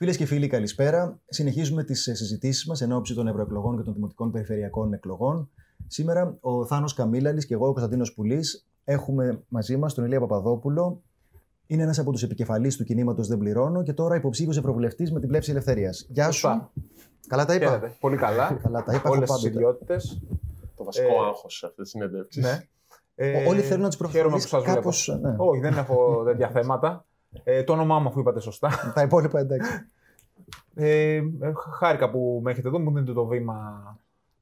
Φίλες και φίλοι, καλησπέρα. Συνεχίζουμε τις συζητήσεις μας εν ώψη των ευρωεκλογών και των δημοτικών περιφερειακών εκλογών. Σήμερα ο Θάνος Καμίλαλης και εγώ, ο Κωνσταντίνος Πουλής, έχουμε μαζί μας τον Ηλία Παπαδόπουλο. Είναι ένας από τους επικεφαλείς του κινήματος Δεν Πληρώνω και τώρα υποψήφιος ευρωβουλευτής με την πλέψη ελευθερίας. Γεια σου. Καλά τα είπα. Χαίρετε. Πολύ καλά. καλά τα είπα. Όλες τις ιδιότητες. Το βασικό ε, άγχος σε αυτή τη συνέντευξη. Ναι. Ε, Όλοι θέλουν να τι προχωρήσουν κάπω. Ναι. Όχι, δεν έχω τέτοια θέματα. Ε, το όνομά μου, αφού είπατε σωστά. Τα υπόλοιπα εντάξει. Ε, ε, χάρηκα που με έχετε εδώ, μου δίνετε το βήμα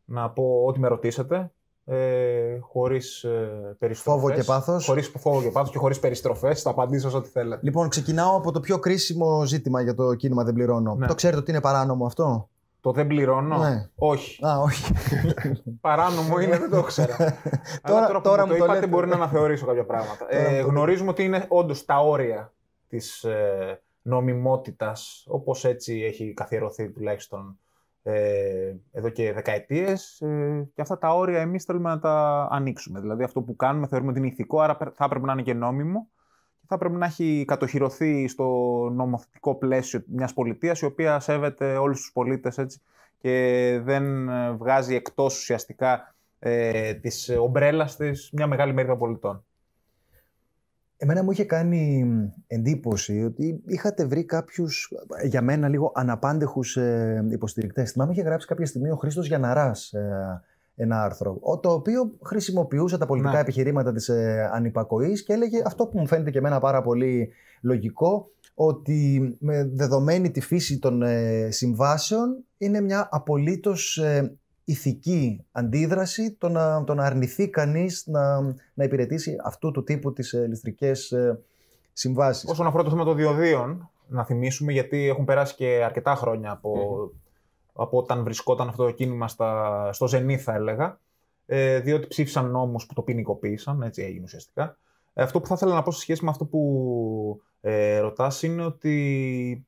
να πω ό,τι με ρωτήσετε. Ε, χωρίς ε, περιστροφές. Φόβο και πάθος. Χωρίς φόβο και πάθος και χωρίς περιστροφές. Θα απαντήσω ό,τι θέλετε. Λοιπόν, ξεκινάω από το πιο κρίσιμο ζήτημα για το κίνημα Δεν Πληρώνω. Ναι. Το ξέρετε ότι είναι παράνομο αυτό; Το δεν πληρώνω; Ναι. Όχι. Α, όχι. Παράνομο είναι, δεν το ήξερα. τώρα, τώρα, τώρα μου το, είπατε, μπορεί να αναθεωρήσω κάποια πράγματα. Ε, γνωρίζουμε ότι είναι όντως τα όρια της ε, νομιμότητας, όπως έτσι έχει καθιερωθεί τουλάχιστον ε, εδώ και δεκαετίες ε, και αυτά τα όρια εμείς θέλουμε να τα ανοίξουμε. Δηλαδή αυτό που κάνουμε θεωρούμε ότι είναι ηθικό, άρα θα έπρεπε να είναι και νόμιμο και θα έπρεπε να έχει κατοχυρωθεί στο νομοθετικό πλαίσιο μιας πολιτείας η οποία σέβεται όλους τους πολίτες έτσι, και δεν βγάζει εκτός ουσιαστικά ε, της ομπρέλας της μια μεγάλη μερίδα πολιτών. Εμένα μου είχε κάνει εντύπωση ότι είχατε βρει κάποιους, για μένα λίγο αναπάντεχους ε, υποστηρικτές. Θυμάμαι είχε γράψει κάποια στιγμή ο Χρήστος Γιαναράς ε, ένα άρθρο, το οποίο χρησιμοποιούσε τα πολιτικά ναι. επιχειρήματα της ε, ανυπακοής και έλεγε αυτό που μου φαίνεται και εμένα πάρα πολύ λογικό, ότι με δεδομένη τη φύση των ε, συμβάσεων είναι μια απολύτως ε, ηθική αντίδραση το να, το να αρνηθεί κανείς να, να υπηρετήσει αυτού του τύπου τις ε, ηλεκτρικές ε, συμβάσεις. Όσον αφορά το θέμα των διοδίων, να θυμίσουμε γιατί έχουν περάσει και αρκετά χρόνια από, από όταν βρισκόταν αυτό το κίνημα στα, στο Ζενή θα έλεγα, ε, διότι ψήφισαν νόμους που το ποινικοποίησαν, έτσι έγινε ουσιαστικά. Ε, αυτό που θα ήθελα να πω σε σχέση με αυτό που ε, ρωτάς είναι ότι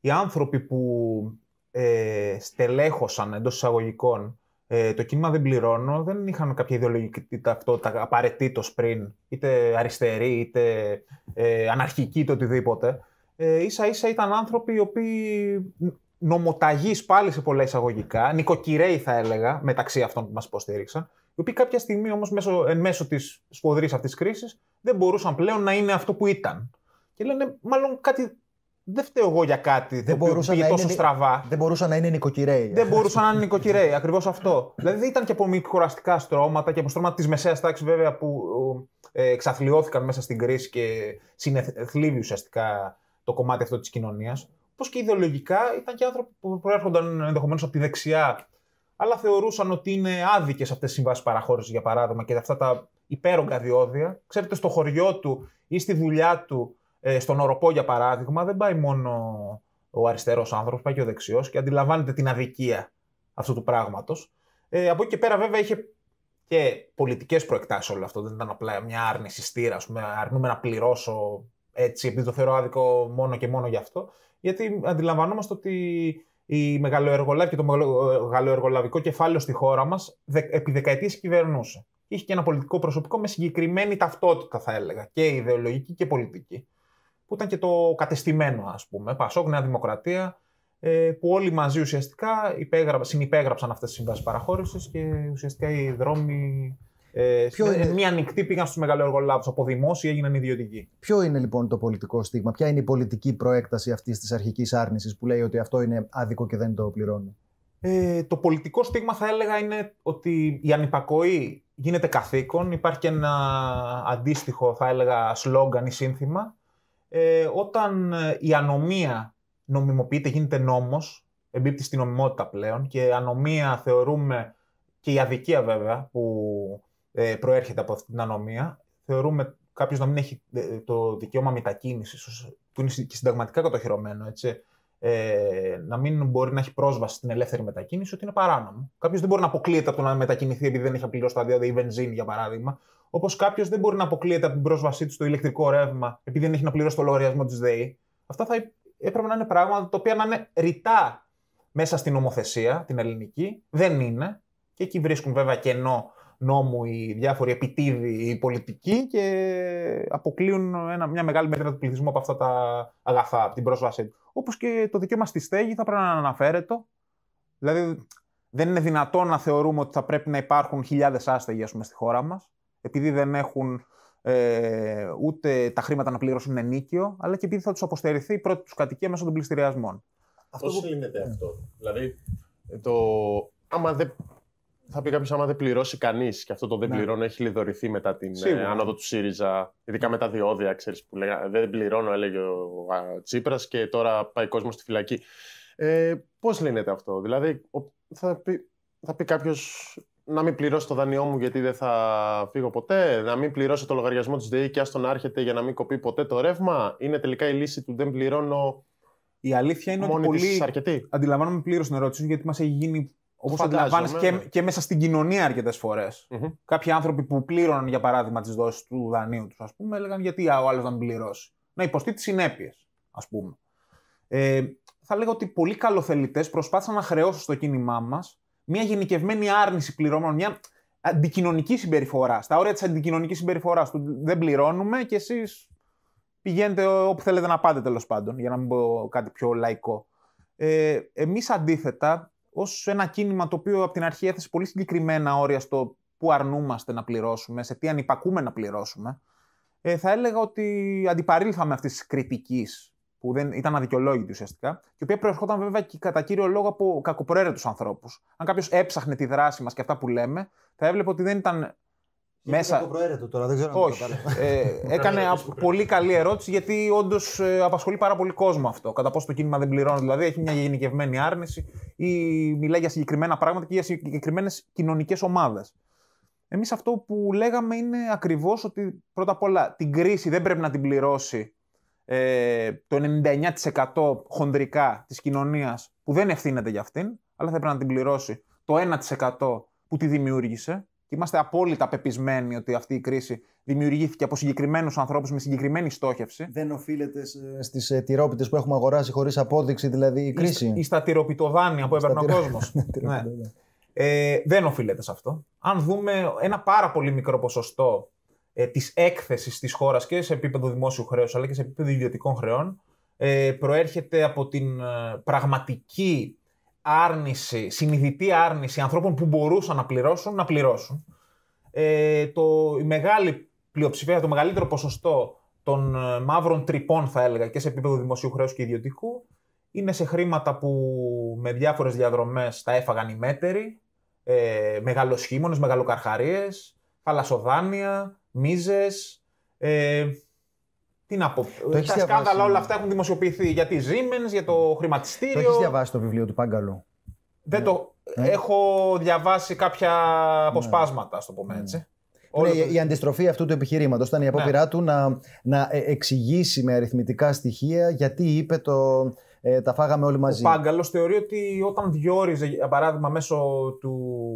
οι άνθρωποι που ε, στελέχωσαν εντός εισαγωγικών ε, το κίνημα δεν πληρώνω, δεν είχαν κάποια ιδεολογική ταυτότητα απαραίτητος πριν, είτε αριστερή, είτε ε, αναρχική, είτε οτιδήποτε. Ε, ίσα ίσα ήταν άνθρωποι οι οποίοι νομοταγείς πάλι σε πολλά εισαγωγικά, νοικοκυρέοι θα έλεγα, μεταξύ αυτών που μας υποστήριξαν, οι οποίοι κάποια στιγμή όμως εν μέσω της σφοδρής αυτής κρίσης δεν μπορούσαν πλέον να είναι αυτό που ήταν. Και λένε, μάλλον κάτι δεν φταίω εγώ για κάτι δεν το οποίο πήγε τόσο είναι, στραβά. Δεν μπορούσαν να είναι νοικοκυρέοι. Δεν μπορούσαν να είναι νοικοκυρέοι, ακριβώς αυτό. δηλαδή δεν ήταν και από μικροραστικά στρώματα και από στρώματα της μεσαίας τάξης βέβαια που ε, εξαθλιώθηκαν μέσα στην κρίση και συνεθλίβει ουσιαστικά το κομμάτι αυτό της κοινωνίας. Όπως και ιδεολογικά ήταν και άνθρωποι που προέρχονταν ενδεχομένως από τη δεξιά, αλλά θεωρούσαν ότι είναι άδικες αυτές οι συμβάσεις παραχώρησης για παράδειγμα και αυτά τα υπέρογκα διόδια. Ξέρετε, στο χωριό του ή στη δουλειά του ε, στον οροπό, για παράδειγμα, δεν πάει μόνο ο αριστερός άνθρωπος, πάει και ο δεξιός και αντιλαμβάνεται την αδικία αυτού του πράγματος. Ε, από εκεί και πέρα, βέβαια, είχε και πολιτικές προεκτάσεις όλο αυτό. Δεν ήταν απλά μια άρνηση στήρα, πούμε, αρνούμε να πληρώσω έτσι, επειδή το θεωρώ άδικο μόνο και μόνο γι' αυτό. Γιατί αντιλαμβανόμαστε ότι η μεγαλοεργολάβη και το μεγαλοεργολαβικό κεφάλαιο στη χώρα μας επί δεκαετίες κυβερνούσε. Είχε και ένα πολιτικό προσωπικό με συγκεκριμένη ταυτότητα, θα έλεγα, και ιδεολογική και πολιτική που ήταν και το κατεστημένο, ας πούμε, Πασόκ, Νέα Δημοκρατία, ε, που όλοι μαζί ουσιαστικά συνυπέγραψαν αυτές τις συμβάσεις παραχώρησης και ουσιαστικά οι δρόμοι ε, Ποιο είναι... Μία νυχτή πήγαν στους μεγαλοεργολάβους. Από δημόσιοι έγιναν ιδιωτικοί. Ποιο είναι λοιπόν το πολιτικό στίγμα, Ποια είναι η πολιτική προέκταση αυτής της αρχικής άρνησης που λέει ότι αυτό είναι άδικο και δεν το πληρώνει. Ε, το πολιτικό στίγμα θα έλεγα είναι ότι η ανυπακοή γίνεται καθήκον. Υπάρχει και ένα αντίστοιχο, θα έλεγα, σλόγγαν ή σύνθημα ε, όταν ε, η ανομία νομιμοποιείται, γίνεται νόμος, εμπίπτει στην νομιμότητα πλέον και η ανομία θεωρούμε και η αδικία βέβαια που ε, προέρχεται από αυτή την ανομία, θεωρούμε κάποιος να μην έχει ε, το δικαίωμα μετακίνησης, που είναι και συνταγματικά κατοχυρωμένο, έτσι, ε, να μην μπορεί να έχει πρόσβαση στην ελεύθερη μετακίνηση, ότι είναι παράνομο. Κάποιος δεν μπορεί να αποκλείεται από το να μετακινηθεί επειδή δεν έχει να πληρώσει τα διόδια ή βενζίνη, για παράδειγμα. Όπως κάποιος δεν μπορεί να αποκλείεται από την πρόσβασή του στο ηλεκτρικό ρεύμα επειδή δεν έχει να πληρώσει το λογαριασμό της ΔΕΗ. Αυτά θα έπρεπε να είναι πράγματα τα οποία να είναι ρητά μέσα στην νομοθεσία, την ελληνική. Δεν είναι. Και εκεί βρίσκουν βέβαια κενό νόμου οι διάφοροι επιτίδιοι πολιτικοί και αποκλείουν ένα, μια μεγάλη μερίδα του πληθυσμού από αυτά τα αγαθά, από την πρόσβασή του. Όπως και το δικαίωμα στη στέγη θα πρέπει να αναφέρεται. Δηλαδή, δεν είναι δυνατόν να θεωρούμε ότι θα πρέπει να υπάρχουν χιλιάδες άστεγοι ας πούμε, στη χώρα μας, επειδή δεν έχουν ε, ούτε τα χρήματα να πληρώσουν ενίκιο, αλλά και επειδή θα τους αποστερηθεί η πρώτη τους κατοικία μέσω των πληστηριασμών. Αυτό Πώς λύνεται αυτό; Δηλαδή, το... άμα δεν θα πει κάποιος άμα δεν πληρώσει κανείς και αυτό το δεν ναι. πληρώνω έχει λιδωρηθεί μετά την ε, άνοδο του ΣΥΡΙΖΑ. Ειδικά με τα διόδια, ξέρεις που λέγα, δεν πληρώνω, έλεγε ο Τσίπρας και τώρα πάει κόσμος στη φυλακή. Ε, Πώς λύνεται αυτό, Δηλαδή, θα πει, θα πει κάποιος να μην πληρώσει το δάνειό μου γιατί δεν θα φύγω ποτέ, να μην πληρώσει το λογαριασμό της ΔΕΗ και άστον να έρχεται για να μην κοπεί ποτέ το ρεύμα. Είναι τελικά η λύση του δεν πληρώνω. Η αλήθεια είναι ότι πολύ. Αρκετή. Αντιλαμβάνομαι πλήρως την ερώτηση γιατί μας έχει γίνει Όπως αντιλαμβάνεσαι και, και μέσα στην κοινωνία αρκετές φορές. Mm-hmm. Κάποιοι άνθρωποι που πλήρωναν, για παράδειγμα, τις δόσεις του δανείου τους, ας πούμε, έλεγαν γιατί ο άλλος να μην πληρώσει. Να υποστεί τις συνέπειες, ας πούμε. Ε, θα λέγω ότι πολλοί καλοθελητές προσπάθησαν να χρεώσουν στο κίνημά μας μια γενικευμένη άρνηση πληρώμενων, μια αντικοινωνική συμπεριφορά. Στα όρια της αντικοινωνικής συμπεριφοράς του. Δεν πληρώνουμε και εσείς πηγαίνετε όπου θέλετε να πάτε τέλος πάντων, για να μην πω κάτι πιο λαϊκό. Ε, Εμείς αντίθετα ως ένα κίνημα το οποίο από την αρχή έθεσε πολύ συγκεκριμένα όρια στο πού αρνούμαστε να πληρώσουμε, σε τι ανυπακούμε να πληρώσουμε, ε, θα έλεγα ότι αντιπαρήλθαμε αυτής της κριτικής που δεν ήταν αδικαιολόγητη ουσιαστικά, και η οποία προερχόταν βέβαια και κατά κύριο λόγο από κακοπροαίρετους ανθρώπους. Αν κάποιος έψαχνε τη δράση μας και αυτά που λέμε, θα έβλεπε ότι δεν ήταν μέσα. Είναι τώρα, δεν ξέρω Όχι. ε, έκανε πολύ καλή ερώτηση γιατί όντως ε, απασχολεί πάρα πολύ κόσμο αυτό. Κατά πόσο το κίνημα δεν πληρώνει, δηλαδή έχει μια γενικευμένη άρνηση ή μιλάει για συγκεκριμένα πράγματα και για συγκεκριμένες κοινωνικές ομάδες. Εμείς αυτό που λέγαμε είναι ακριβώς ότι πρώτα απ' όλα την κρίση δεν πρέπει να την πληρώσει ε, το 99% χονδρικά της κοινωνίας που δεν ευθύνεται για αυτήν, αλλά θα πρέπει να την πληρώσει το 1% που τη δημιούργησε είμαστε απόλυτα πεπισμένοι ότι αυτή η κρίση δημιουργήθηκε από συγκεκριμένους ανθρώπους με συγκεκριμένη στόχευση. Δεν οφείλεται στις ε, τυρόπιτε που έχουμε αγοράσει χωρίς απόδειξη, δηλαδή η κρίση; Ή στα τυροπιτοδάνεια που έπαιρνε ο κόσμος. ναι. ε, δεν οφείλεται σε αυτό. Αν δούμε ένα πάρα πολύ μικρό ποσοστό ε, της έκθεσης της χώρας και σε επίπεδο δημόσιου χρέους αλλά και σε επίπεδο ιδιωτικών χρεών, ε, προέρχεται από την ε, πραγματική άρνηση, συνειδητή άρνηση ανθρώπων που μπορούσαν να πληρώσουν, να πληρώσουν. Ε, το, η μεγάλη πλειοψηφία, το μεγαλύτερο ποσοστό των ε, μαύρων τρυπών, θα έλεγα, και σε επίπεδο δημοσίου χρέους και ιδιωτικού, είναι σε χρήματα που με διάφορες διαδρομές τα έφαγαν οι μέτεροι, ε, μεγαλοσχήμονες, μεγαλοκαρχαρίες, θαλασσοδάνεια, μίζες. Ε, τι να πω. Το τα σκάνδαλα όλα αυτά έχουν δημοσιοποιηθεί για τη Siemens, για το χρηματιστήριο. Το έχεις διαβάσει το βιβλίο του Πάγκαλου. Δεν ναι. το. Ναι. Έχω διαβάσει κάποια αποσπάσματα, ας το πούμε έτσι. Ναι, η αντιστροφή αυτού του επιχειρήματος ήταν η απόπειρά του να, να ε, εξηγήσει με αριθμητικά στοιχεία γιατί είπε το, ε, τα φάγαμε όλοι μαζί. Ο Πάγκαλος θεωρεί ότι όταν διόριζε, για παράδειγμα, μέσω του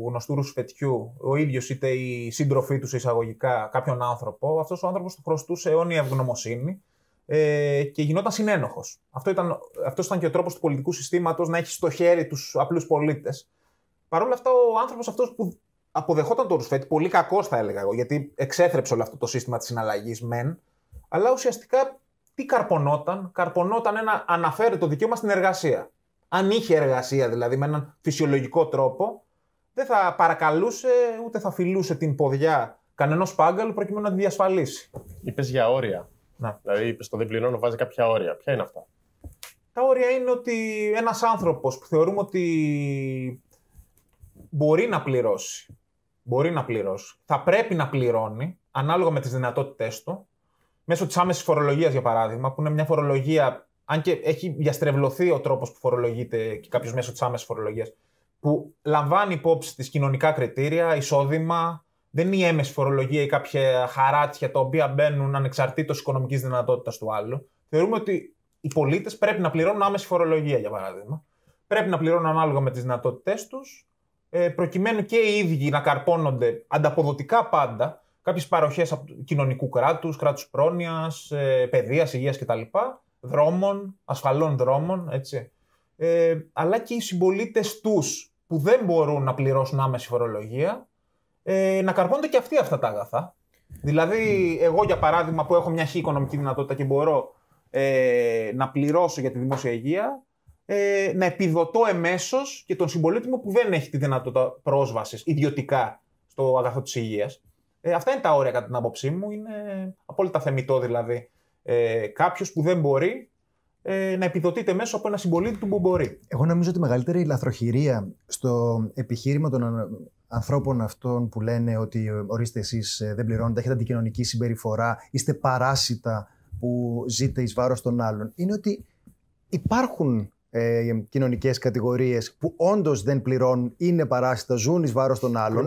γνωστού ρουσφετιού, ο ίδιος είτε η σύντροφή τους σε εισαγωγικά κάποιον άνθρωπο, αυτός ο άνθρωπος του χρωστούσε αιώνια ευγνωμοσύνη ε, και γινόταν συνένοχος. Αυτό ήταν, αυτός ήταν και ο τρόπος του πολιτικού συστήματος να έχει στο χέρι τους απλούς πολίτες. Παρ' όλα αυτά, ο άνθρωπος αυτός που αποδεχόταν το ρουσφέτη, πολύ κακός θα έλεγα εγώ, γιατί εξέθρεψε όλο αυτό το σύστημα της συναλλαγής μεν, αλλά ουσιαστικά τι καρπονόταν; Καρπονόταν ένα αναφέρει το δικαίωμα στην εργασία. Αν είχε εργασία δηλαδή με έναν φυσιολογικό τρόπο, δεν θα παρακαλούσε ούτε θα φιλούσε την ποδιά κανενός πάγκαλου προκειμένου να την διασφαλίσει. Είπες για όρια. Να. Δηλαδή, είπες το δεν πληρώνω, βάζει κάποια όρια. Ποια είναι αυτά; Τα όρια είναι ότι ένας άνθρωπος που θεωρούμε ότι μπορεί να πληρώσει, μπορεί να πληρώσει, θα πρέπει να πληρώνει ανάλογα με τις δυνατότητές του, μέσω της άμεσης φορολογίας, για παράδειγμα, που είναι μια φορολογία, αν και έχει διαστρεβλωθεί ο τρόπος που φορολογείται και κάποιος μέσω της άμεσης φορολογίας, που λαμβάνει υπόψη τι κοινωνικά κριτήρια, εισόδημα, δεν είναι η έμεση φορολογία ή κάποια χαράτσια τα οποία μπαίνουν ανεξαρτήτως οικονομικής δυνατότητας του άλλου. Θεωρούμε ότι οι πολίτες πρέπει να πληρώνουν άμεση φορολογία, για παράδειγμα. Πρέπει να πληρώνουν ανάλογα με τις δυνατότητές τους, ε, προκειμένου και οι ίδιοι να καρπώνονται ανταποδοτικά πάντα κάποιες παροχές κοινωνικού κράτους, κράτους πρόνοιας, ε, παιδείας, υγείας κτλ. Δρόμων, ασφαλών δρόμων, έτσι. Ε, αλλά και οι συμπολίτες τους που δεν μπορούν να πληρώσουν άμεση φορολογία, ε, να καρπώνονται και αυτοί αυτά τα αγαθά. Δηλαδή, εγώ για παράδειγμα που έχω μια χή οικονομική δυνατότητα και μπορώ ε, να πληρώσω για τη δημόσια υγεία, ε, να επιδοτώ εμέσως και τον συμπολίτη μου που δεν έχει τη δυνατότητα πρόσβασης ιδιωτικά στο αγαθό της υγείας. Ε, αυτά είναι τα όρια κατά την άποψή μου. Είναι απόλυτα θεμητό δηλαδή. Ε, Κάποιος που δεν μπορεί ε, να επιδοτείται μέσω από ένα συμπολίτη του που μπορεί. Εγώ νομίζω ότι η μεγαλύτερη λαθροχειρία στο επιχείρημα των ανθρώπων αυτών που λένε ότι ορίστε εσείς ε, δεν πληρώνετε, έχετε αντικοινωνική συμπεριφορά, είστε παράσιτα που ζείτε εις βάρος των άλλων, είναι ότι υπάρχουν ε, κοινωνικές κατηγορίες που όντως δεν πληρώνουν, είναι παράσιτα, ζουν εις βάρος των άλλων.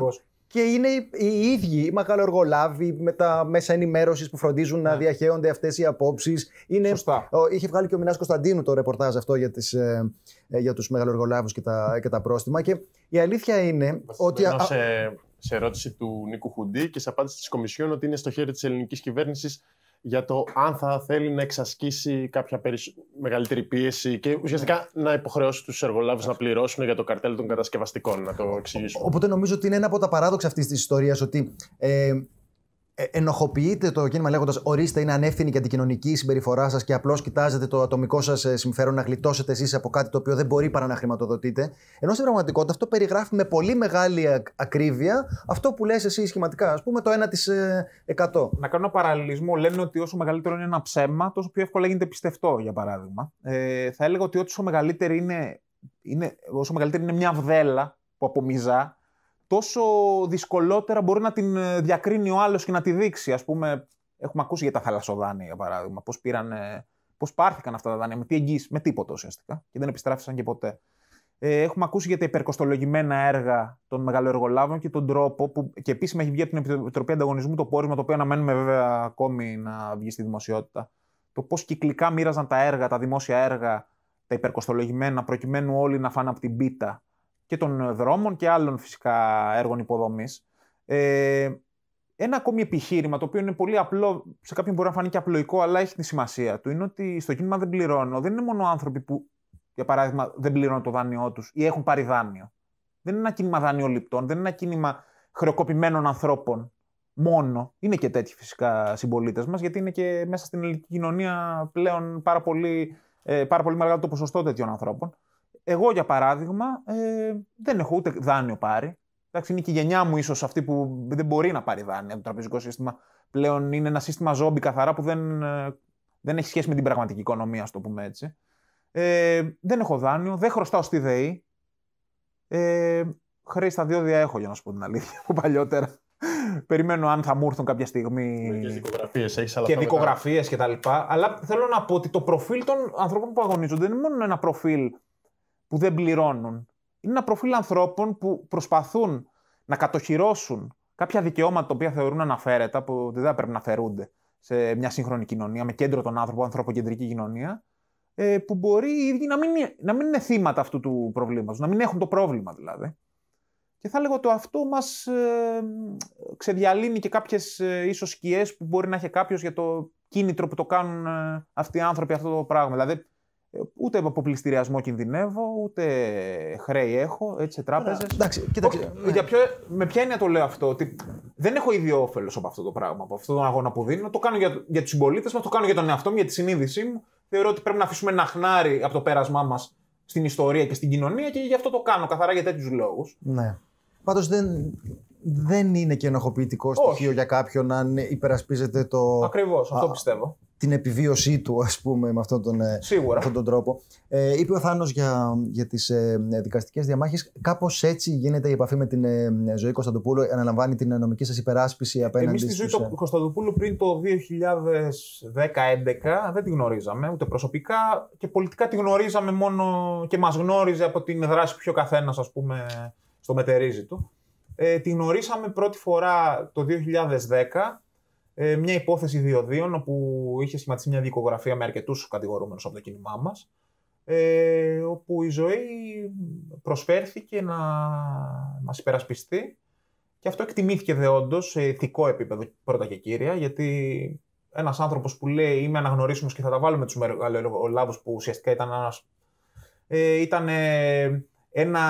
Και είναι οι ίδιοι οι μακαλοεργολάβοι με τα μέσα ενημέρωσης που φροντίζουν να ναι. διαχέονται αυτές οι απόψεις. Σωστά. είχε βγάλει και ο Μινάς Κωνσταντίνου το ρεπορτάζ αυτό για, τις, ε, ε, για τους μεγαλοεργολάβους και τα, και τα πρόστιμα. Και η αλήθεια είναι ότι. Σε, σε ερώτηση του Νίκου Χουντή και σε απάντηση της Κομισιόν ότι είναι στο χέρι της ελληνικής κυβέρνησης για το αν θα θέλει να εξασκήσει κάποια μεγαλύτερη πίεση και ουσιαστικά να υποχρεώσει τους εργολάβους να πληρώσουν για το καρτέλ των κατασκευαστικών. Να το εξηγήσουμε. Οπότε νομίζω ότι είναι ένα από τα παράδοξα αυτής της ιστορίας ότι ε, ε, ενοχοποιείτε το κίνημα λέγοντας Ορίστε, είναι ανεύθυνη και αντικοινωνική η συμπεριφορά σας και απλώς κοιτάζετε το ατομικό σας ε, συμφέρον να γλιτώσετε εσείς από κάτι το οποίο δεν μπορεί παρά να χρηματοδοτείτε. Ενώ στην πραγματικότητα αυτό περιγράφει με πολύ μεγάλη ακρίβεια αυτό που λες εσύ σχηματικά, ας πούμε το 1%. Να κάνω ένα παραλληλισμό. Λένε ότι όσο μεγαλύτερο είναι ένα ψέμα, τόσο πιο εύκολα γίνεται πιστευτό, για παράδειγμα. Ε, θα έλεγα ότι όσο μεγαλύτερη είναι, είναι, όσο μεγαλύτερη είναι μια βδέλα που απομυζά, τόσο δυσκολότερα μπορεί να την ε, διακρίνει ο άλλος και να τη δείξει. Α πούμε, έχουμε ακούσει για τα θαλασσοδάνεια, για παράδειγμα. Πώς πήραν. Πώς πάρθηκαν αυτά τα δάνεια, με τι εγγύηση, με τίποτα ουσιαστικά και δεν επιστράφησαν και ποτέ. Ε, έχουμε ακούσει για τα υπερκοστολογημένα έργα των μεγαλοεργολάβων και τον τρόπο που και επίσημα έχει βγει από την Επιτροπή Ανταγωνισμού το πόρισμα, το οποίο αναμένουμε βέβαια ακόμη να βγει στη δημοσιότητα. Το πώς κυκλικά μοίραζαν τα έργα, τα δημόσια έργα, τα υπερκοστολογημένα, προκειμένου όλοι να φάνε από την πίτα και των δρόμων και άλλων φυσικά έργων υποδομής. Ε, ένα ακόμη επιχείρημα, το οποίο είναι πολύ απλό, σε κάποιον μπορεί να φανεί και απλοϊκό, αλλά έχει τη σημασία του, είναι ότι στο κίνημα δεν πληρώνω. Δεν είναι μόνο άνθρωποι που, για παράδειγμα, δεν πληρώνουν το δάνειό τους ή έχουν πάρει δάνειο. Δεν είναι ένα κίνημα δανειοληπτών, δεν είναι ένα κίνημα χρεοκοπημένων ανθρώπων μόνο. Είναι και τέτοιοι φυσικά συμπολίτες μας, γιατί είναι και μέσα στην ελληνική κοινωνία πλέον πάρα πολύ, ε, πάρα πολύ μεγάλο το ποσοστό τέτοιων ανθρώπων εγώ για παράδειγμα ε, δεν έχω ούτε δάνειο πάρει. Εντάξει, είναι και η γενιά μου ίσως αυτή που δεν μπορεί να πάρει δάνειο. Το τραπεζικό σύστημα πλέον είναι ένα σύστημα ζόμπι καθαρά που δεν, ε, δεν έχει σχέση με την πραγματική οικονομία, ας το πούμε έτσι. Ε, δεν έχω δάνειο, δεν χρωστάω στη ΔΕΗ. Ε, χρέη στα διόδια έχω, για να σου πω την αλήθεια, από παλιότερα. Περιμένω αν θα μου έρθουν κάποια στιγμή. Και δικογραφίες έχεις, αλλά. Και δικογραφίες κτλ. Αλλά θέλω να πω ότι το προφίλ των ανθρώπων που αγωνίζονται δεν είναι μόνο ένα προφίλ που δεν πληρώνουν. Είναι ένα προφίλ ανθρώπων που προσπαθούν να κατοχυρώσουν κάποια δικαιώματα τα οποία θεωρούν αναφέρετα, που δεν θα πρέπει να αφαιρούνται σε μια σύγχρονη κοινωνία, με κέντρο τον άνθρωπο, ανθρωποκεντρική κοινωνία, ε, που μπορεί οι ίδιοι να μην, να μην είναι θύματα αυτού του προβλήματος, να μην έχουν το πρόβλημα δηλαδή. Και θα λέγω ότι αυτό μας ε, ξεδιαλύνει και κάποιες ε, ίσως σκιές που μπορεί να έχει κάποιος για το κίνητρο που το κάνουν ε, αυτοί οι άνθρωποι αυτό το πράγμα. Δηλαδή, Ούτε από πληστηριασμό κινδυνεύω, ούτε χρέη έχω, έτσι σε τράπεζες. Εντάξει, κοίταξε. Ναι. Για ποιο, με ποια έννοια το λέω αυτό, ότι δεν έχω ίδιο όφελος από αυτό το πράγμα, από αυτόν τον αγώνα που δίνω. Το κάνω για, για τους συμπολίτες μας, το κάνω για τον εαυτό μου, για τη συνείδησή μου. Θεωρώ ότι πρέπει να αφήσουμε ένα χνάρι από το πέρασμά μας στην ιστορία και στην κοινωνία και γι' αυτό το κάνω καθαρά για τέτοιους λόγους. Ναι. Πάντως δεν, δεν είναι και ενοχοποιητικό στοιχείο για κάποιον αν υπερασπίζεται το. Ακριβώς, αυτό πιστεύω την επιβίωσή του, ας πούμε, με αυτόν τον, ε, αυτόν τον τρόπο. Ε, είπε ο Θάνος για, για τις ε, δικαστικές διαμάχες. Κάπως έτσι γίνεται η επαφή με την ε, Ζωή Κωνσταντοπούλου, αναλαμβάνει την νομική σας υπεράσπιση απέναντι Εμείς τη Ζωή στους... Ε, Κωνσταντοπούλου πριν το 2010-2011 δεν τη γνωρίζαμε, ούτε προσωπικά και πολιτικά τη γνωρίζαμε μόνο και μας γνώριζε από την δράση πιο καθένας, ας πούμε, στο μετερίζι του. Ε, τη γνωρίσαμε πρώτη φορά το 2010 ε, μια υπόθεση διοδίων όπου είχε σχηματίσει μια δικογραφία με αρκετούς κατηγορούμενους από το κίνημά μας. Ε, όπου η ζωή προσφέρθηκε να μας υπερασπιστεί και αυτό εκτιμήθηκε δεόντως σε ηθικό επίπεδο πρώτα και κύρια γιατί ένας άνθρωπος που λέει είμαι αναγνωρίσιμος και θα τα βάλουμε τους μεγαλολάβους που ουσιαστικά ήταν ένας ε, ήταν ένα,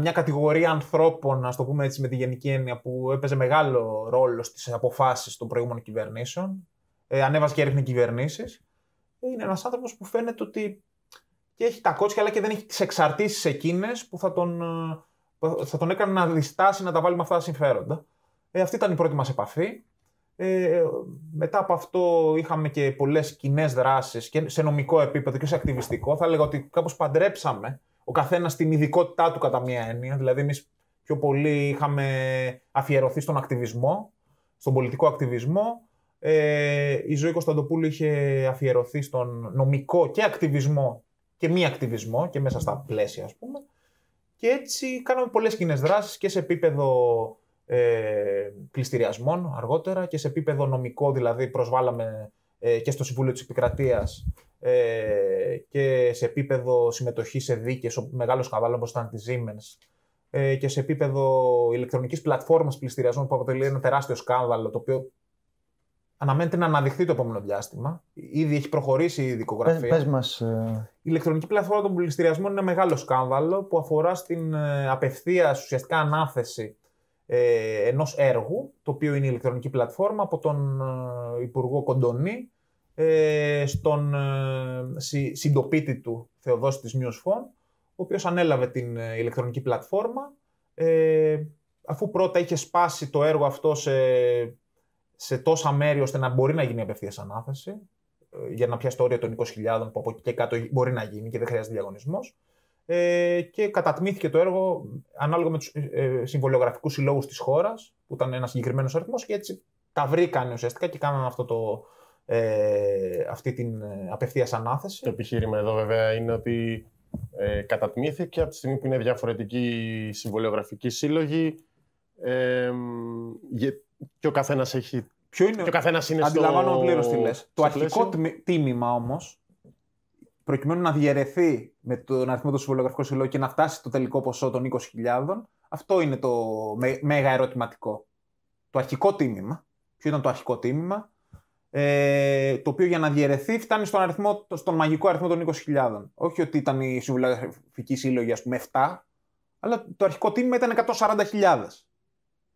μια κατηγορία ανθρώπων, να το πούμε έτσι με τη γενική έννοια, που έπαιζε μεγάλο ρόλο στις αποφάσεις των προηγούμενων κυβερνήσεων. Ε, ανέβασε και έριχνε κυβερνήσεις. Είναι ένας άνθρωπος που φαίνεται ότι και έχει τα κότσια, αλλά και δεν έχει τις εξαρτήσεις εκείνες που θα τον, θα τον έκαναν να διστάσει να τα βάλει με αυτά τα συμφέροντα. Ε, αυτή ήταν η πρώτη μας επαφή. Ε, μετά από αυτό είχαμε και πολλές κοινές δράσεις και σε νομικό επίπεδο και σε ακτιβιστικό. Θα έλεγα ότι κάπως παντρέψαμε ο καθένας την ειδικότητά του κατά μία έννοια. Δηλαδή εμείς πιο πολύ είχαμε αφιερωθεί στον ακτιβισμό, στον πολιτικό ακτιβισμό. Ε, η Ζωή Κωνσταντοπούλου είχε αφιερωθεί στον νομικό και ακτιβισμό και μη ακτιβισμό και μέσα στα πλαίσια ας πούμε. Και έτσι κάναμε πολλές κοινές δράσεις και σε επίπεδο ε, πληστηριασμών αργότερα και σε επίπεδο νομικό, δηλαδή προσβάλαμε ε, και στο Συμβούλιο της Επικρατείας ε, και σε επίπεδο συμμετοχής σε δίκες, ο μεγάλος σκαβάλο όπως ήταν της Siemens ε, και σε επίπεδο ηλεκτρονικής πλατφόρμας πληστηριασμών που αποτελεί ένα τεράστιο σκάνδαλο το οποίο αναμένεται να αναδειχθεί το επόμενο διάστημα. Ήδη έχει προχωρήσει η δικογραφία. Πες, μας, ε, Η ηλεκτρονική πλατφόρμα των πληστηριασμών είναι ένα μεγάλο σκάνδαλο που αφορά στην ε, απευθείας ουσιαστικά ανάθεση ε, ενός έργου, το οποίο είναι η ηλεκτρονική πλατφόρμα, από τον ε, Υπουργό Κοντονή ε, στον ε, συντοπίτη του Θεοδόση της Newsphone, ο οποίος ανέλαβε την ε, ηλεκτρονική πλατφόρμα, ε, αφού πρώτα είχε σπάσει το έργο αυτό σε, σε τόσα μέρη ώστε να μπορεί να γίνει απευθείας ανάθεση, για να πιάσει το όριο των 20.000 που από εκεί και κάτω μπορεί να γίνει και δεν χρειάζεται διαγωνισμός. Ε, και κατατμήθηκε το έργο ανάλογα με τους ε, συμβολιογραφικούς συλλόγους της χώρας, που ήταν ένας συγκεκριμένος αριθμός και έτσι τα βρήκαν ουσιαστικά και κάνανε αυτό το, ε, αυτή την ε, απευθείας ανάθεση. Το επιχείρημα εδώ βέβαια είναι ότι ε, κατατμήθηκε από τη στιγμή που είναι διαφορετικοί συμβολιογραφικοί σύλλογοι ε, και ο καθένας έχει Ποιο είναι, και ο καθένας είναι Αντιλαμβάνομαι πλήρως τι λες. Το αρχικό τίμημα όμως προκειμένου να διαιρεθεί με τον αριθμό του συμβολογραφικού συλλόγου και να φτάσει το τελικό ποσό των 20.000, αυτό είναι το μέγα ερωτηματικό. Το αρχικό τίμημα. Ποιο ήταν το αρχικό τίμημα, ε, το οποίο για να διαιρεθεί φτάνει στον, αριθμό, στον μαγικό αριθμό των 20.000. Όχι ότι ήταν η συμβολογραφική σύλλογη, ας πούμε, 7, αλλά το αρχικό τίμημα ήταν 140.000.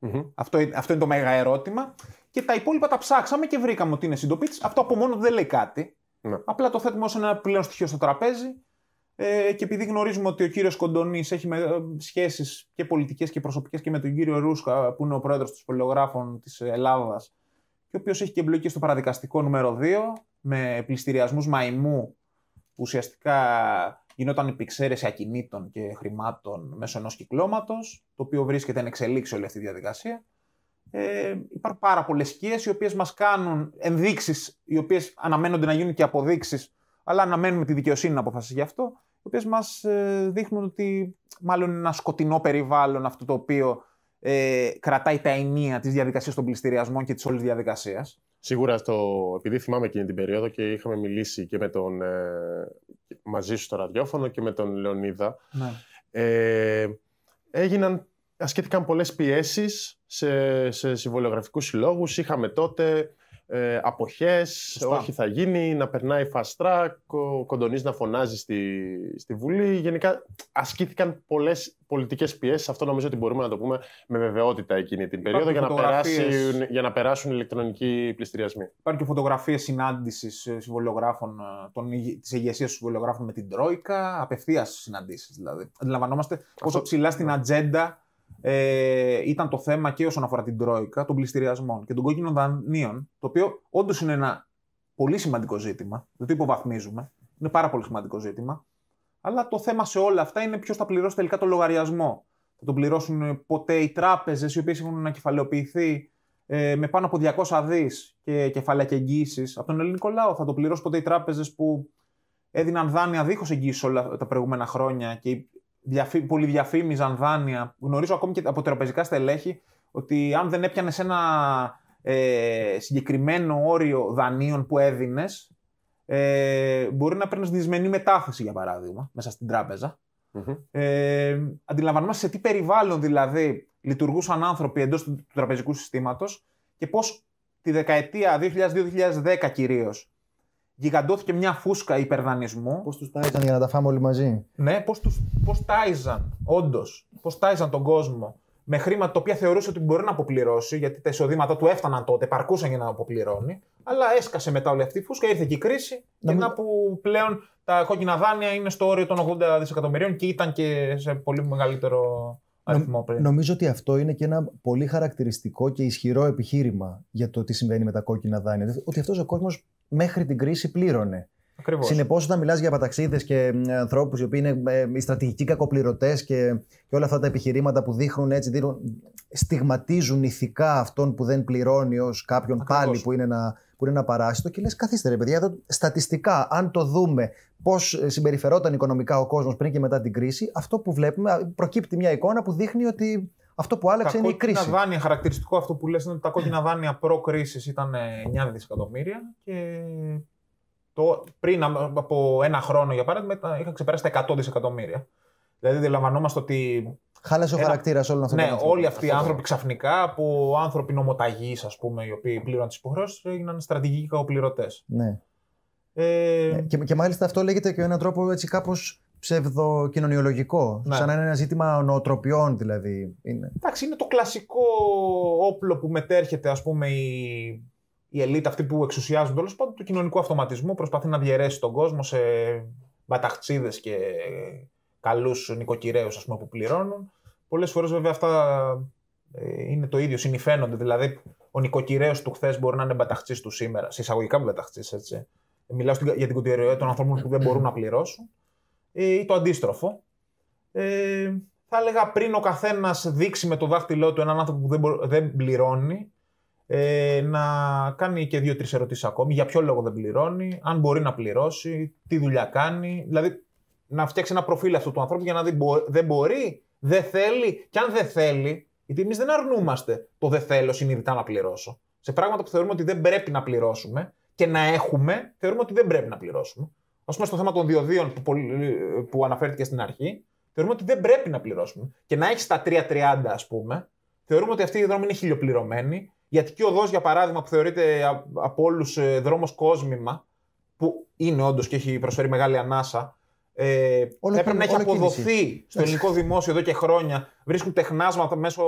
Mm-hmm. Αυτό, αυτό είναι το μέγα ερώτημα. Και τα υπόλοιπα τα ψάξαμε και βρήκαμε ότι είναι συντοπίτης. Αυτό από μόνο δεν λέει κάτι. Ναι. Απλά το θέτουμε ως ένα πλέον στοιχείο στο τραπέζι. Ε, και επειδή γνωρίζουμε ότι ο κύριος Κοντονής έχει σχέσεις και πολιτικές και προσωπικές και με τον κύριο Ρούσκα, που είναι ο πρόεδρος των πολιογράφων της Ελλάδας, και ο οποίος έχει και εμπλοκή στο παραδικαστικό νούμερο 2, με πληστηριασμούς μαϊμού, που ουσιαστικά γινόταν επεξαίρεση ακινήτων και χρημάτων μέσω ενός κυκλώματος, το οποίο βρίσκεται εν εξελίξει όλη αυτή η διαδικασία. Ε, υπάρχουν πάρα πολλές σκιές οι οποίες μας κάνουν ενδείξεις, οι οποίες αναμένονται να γίνουν και αποδείξεις, αλλά αναμένουμε τη δικαιοσύνη να αποφασίσει γι' αυτό, οι οποίες μας ε, δείχνουν ότι μάλλον είναι ένα σκοτεινό περιβάλλον αυτό το οποίο ε, κρατάει τα ενία της διαδικασίας των πληστηριασμών και της όλης διαδικασίας. Σίγουρα αυτό, επειδή θυμάμαι εκείνη την περίοδο και είχαμε μιλήσει και με τον, ε, μαζί σου στο ραδιόφωνο και με τον Λεωνίδα, ναι. ε, έγιναν ασκήθηκαν πολλές πιέσεις σε, σε συμβολιογραφικούς συλλόγους. Είχαμε τότε ε, αποχές, όχι θα γίνει, να περνάει fast track, ο Κοντονής να φωνάζει στη, στη Βουλή. Γενικά ασκήθηκαν πολλές πολιτικές πιέσεις. Αυτό νομίζω ότι μπορούμε να το πούμε με βεβαιότητα εκείνη την περίοδο για να, περάσουν, για να περάσουν ηλεκτρονικοί πληστηριασμοί. Υπάρχουν και φωτογραφίες συνάντησης ε, συμβολιογράφων, ε, των, της ηγεσίας των συμβολιογράφων με την Τρόικα, απευθείας συναντήσεις δηλαδή. Αντιλαμβανόμαστε πόσο ψηλά στην ατζέντα ε, ήταν το θέμα και όσον αφορά την Τρόικα των πληστηριασμών και των κόκκινων δανείων, το οποίο όντως είναι ένα πολύ σημαντικό ζήτημα. Δεν το υποβαθμίζουμε. Είναι πάρα πολύ σημαντικό ζήτημα. Αλλά το θέμα σε όλα αυτά είναι ποιος θα πληρώσει τελικά το λογαριασμό. Θα τον πληρώσουν ποτέ οι τράπεζες οι οποίες έχουν ανακεφαλαιοποιηθεί ε, με πάνω από 200 δις και κεφάλαια και εγγύησεις από τον ελληνικό λαό. Θα το πληρώσουν ποτέ οι τράπεζες που έδιναν δάνεια δίχως εγγύησης όλα τα προηγούμενα χρόνια και διαφή, πολυδιαφήμιζαν δάνεια. Γνωρίζω ακόμη και από τραπεζικά στελέχη ότι αν δεν έπιανες ένα ε, συγκεκριμένο όριο δανείων που έδινες, ε, μπορεί να παίρνεις δυσμενή μετάθεση, για παράδειγμα, μέσα στην τραπεζα mm Ε, αντιλαμβανόμαστε σε τι περιβάλλον δηλαδή λειτουργούσαν άνθρωποι εντός του, του τραπεζικού συστήματος και πώς τη δεκαετία 2002-2010 κυρίως γιγαντώθηκε μια φούσκα υπερδανισμού. Πώς τους τάιζαν για να τα φάμε όλοι μαζί; Ναι, πώς πώς τάιζαν, όντως. Πώς τάιζαν τον κόσμο με χρήματα τα οποία θεωρούσε ότι μπορεί να αποπληρώσει, γιατί τα εισοδήματα του έφταναν τότε, παρκούσαν για να αποπληρώνει. Αλλά έσκασε μετά όλη αυτή η φούσκα, ήρθε και η κρίση. Να και να που πλέον τα κόκκινα δάνεια είναι στο όριο των 80 δισεκατομμυρίων και ήταν και σε πολύ μεγαλύτερο αριθμό πριν. Νομίζω ότι αυτό είναι και ένα πολύ χαρακτηριστικό και ισχυρό επιχείρημα για το τι συμβαίνει με τα κόκκινα δάνεια. Ότι αυτός ο κόσμος μέχρι την κρίση πλήρωνε. Συνεπώς, όταν μιλάς για παταξίδες και ανθρώπους οι οποίοι είναι ε, οι στρατηγικοί κακοπληρωτές και, και όλα αυτά τα επιχειρήματα που δείχνουν έτσι, δείχνουν, στιγματίζουν ηθικά αυτόν που δεν πληρώνει ως κάποιον Ακριβώς. πάλι που είναι ένα, που είναι ένα παράσιτο και λες, καθίστε ρε παιδιά, εδώ, στατιστικά, αν το δούμε πώς ε, συμπεριφερόταν οικονομικά ο κόσμος πριν και μετά την κρίση, αυτό που βλέπουμε προκύπτει μια εικόνα που δείχνει ότι αυτό που άλλαξε είναι η κρίση. Τα δάνεια, χαρακτηριστικό αυτό που λες είναι ότι τα κόκκινα δάνεια προ-κρίση ήταν 9 δισεκατομμύρια και το, πριν από ένα χρόνο, για παράδειγμα, είχα ξεπεράσει τα 100 δισεκατομμύρια. Δηλαδή, αντιλαμβανόμαστε ότι. Χάλασε ο χαρακτήρας όλων αυτών Ναι, όλοι αυτοί οι άνθρωποι ξαφνικά, από άνθρωποι νομοταγείς, ας πούμε, οι οποίοι πλήρωναν τις υποχρεώσεις, έγιναν στρατηγικοί κακοπληρωτές. Ναι. Ε... ναι. Και, και μάλιστα αυτό λέγεται και με έναν τρόπο έτσι κάπως ψευδοκοινωνιολογικό. Ναι. Σαν να είναι ένα ζήτημα νοοτροπιών δηλαδή. Είναι. Εντάξει, είναι το κλασικό όπλο που μετέρχεται, ας πούμε, η η ελίτ αυτή που εξουσιάζουν τέλος πάντων του κοινωνικού αυτοματισμού προσπαθεί να διαιρέσει τον κόσμο σε μπαταχτσίδες και καλούς νοικοκυρέους που πληρώνουν. Πολλές φορές βέβαια αυτά ε, είναι το ίδιο, συνηθαίνονται. Δηλαδή, ο νοικοκυρέος του χθες μπορεί να είναι μπαταχτσί του σήμερα, σε εισαγωγικά μπαταχτσί, έτσι. Μιλάω για την κοντιερεότητα των ανθρώπων που δεν μπορούν να πληρώσουν ε, ή το αντίστροφο. Ε, θα έλεγα πριν ο καθένας δείξει με το δάχτυλό του έναν άνθρωπο που δεν, δεν πληρώνει, ε, να κάνει και δύο-τρεις ερωτήσεις ακόμη. Για ποιο λόγο δεν πληρώνει, αν μπορεί να πληρώσει, τι δουλειά κάνει. Δηλαδή να φτιάξει ένα προφίλ αυτού του ανθρώπου για να δει δεν μπορεί, δεν θέλει. Και αν δεν θέλει, γιατί εμείς δεν αρνούμαστε το δεν θέλω συνειδητά να πληρώσω. Σε πράγματα που θεωρούμε ότι δεν πρέπει να πληρώσουμε και να έχουμε, θεωρούμε ότι δεν πρέπει να πληρώσουμε. Α πούμε στο θέμα των διοδίων που, που αναφέρθηκε στην αρχή, θεωρούμε ότι δεν πρέπει να πληρώσουμε. Και να έχεις τα 3.30, ας πούμε, θεωρούμε ότι αυτή η δρόμη είναι χιλιοπληρωμένη η Αττική Οδό, για παράδειγμα, που θεωρείται από όλους ε, δρόμος κόσμημα, που είναι όντως και έχει προσφέρει μεγάλη ανάσα, ε, έπρεπε να έχει αποδοθεί στο ελληνικό δημόσιο εδώ και χρόνια. Βρίσκουν τεχνάσματα μέσω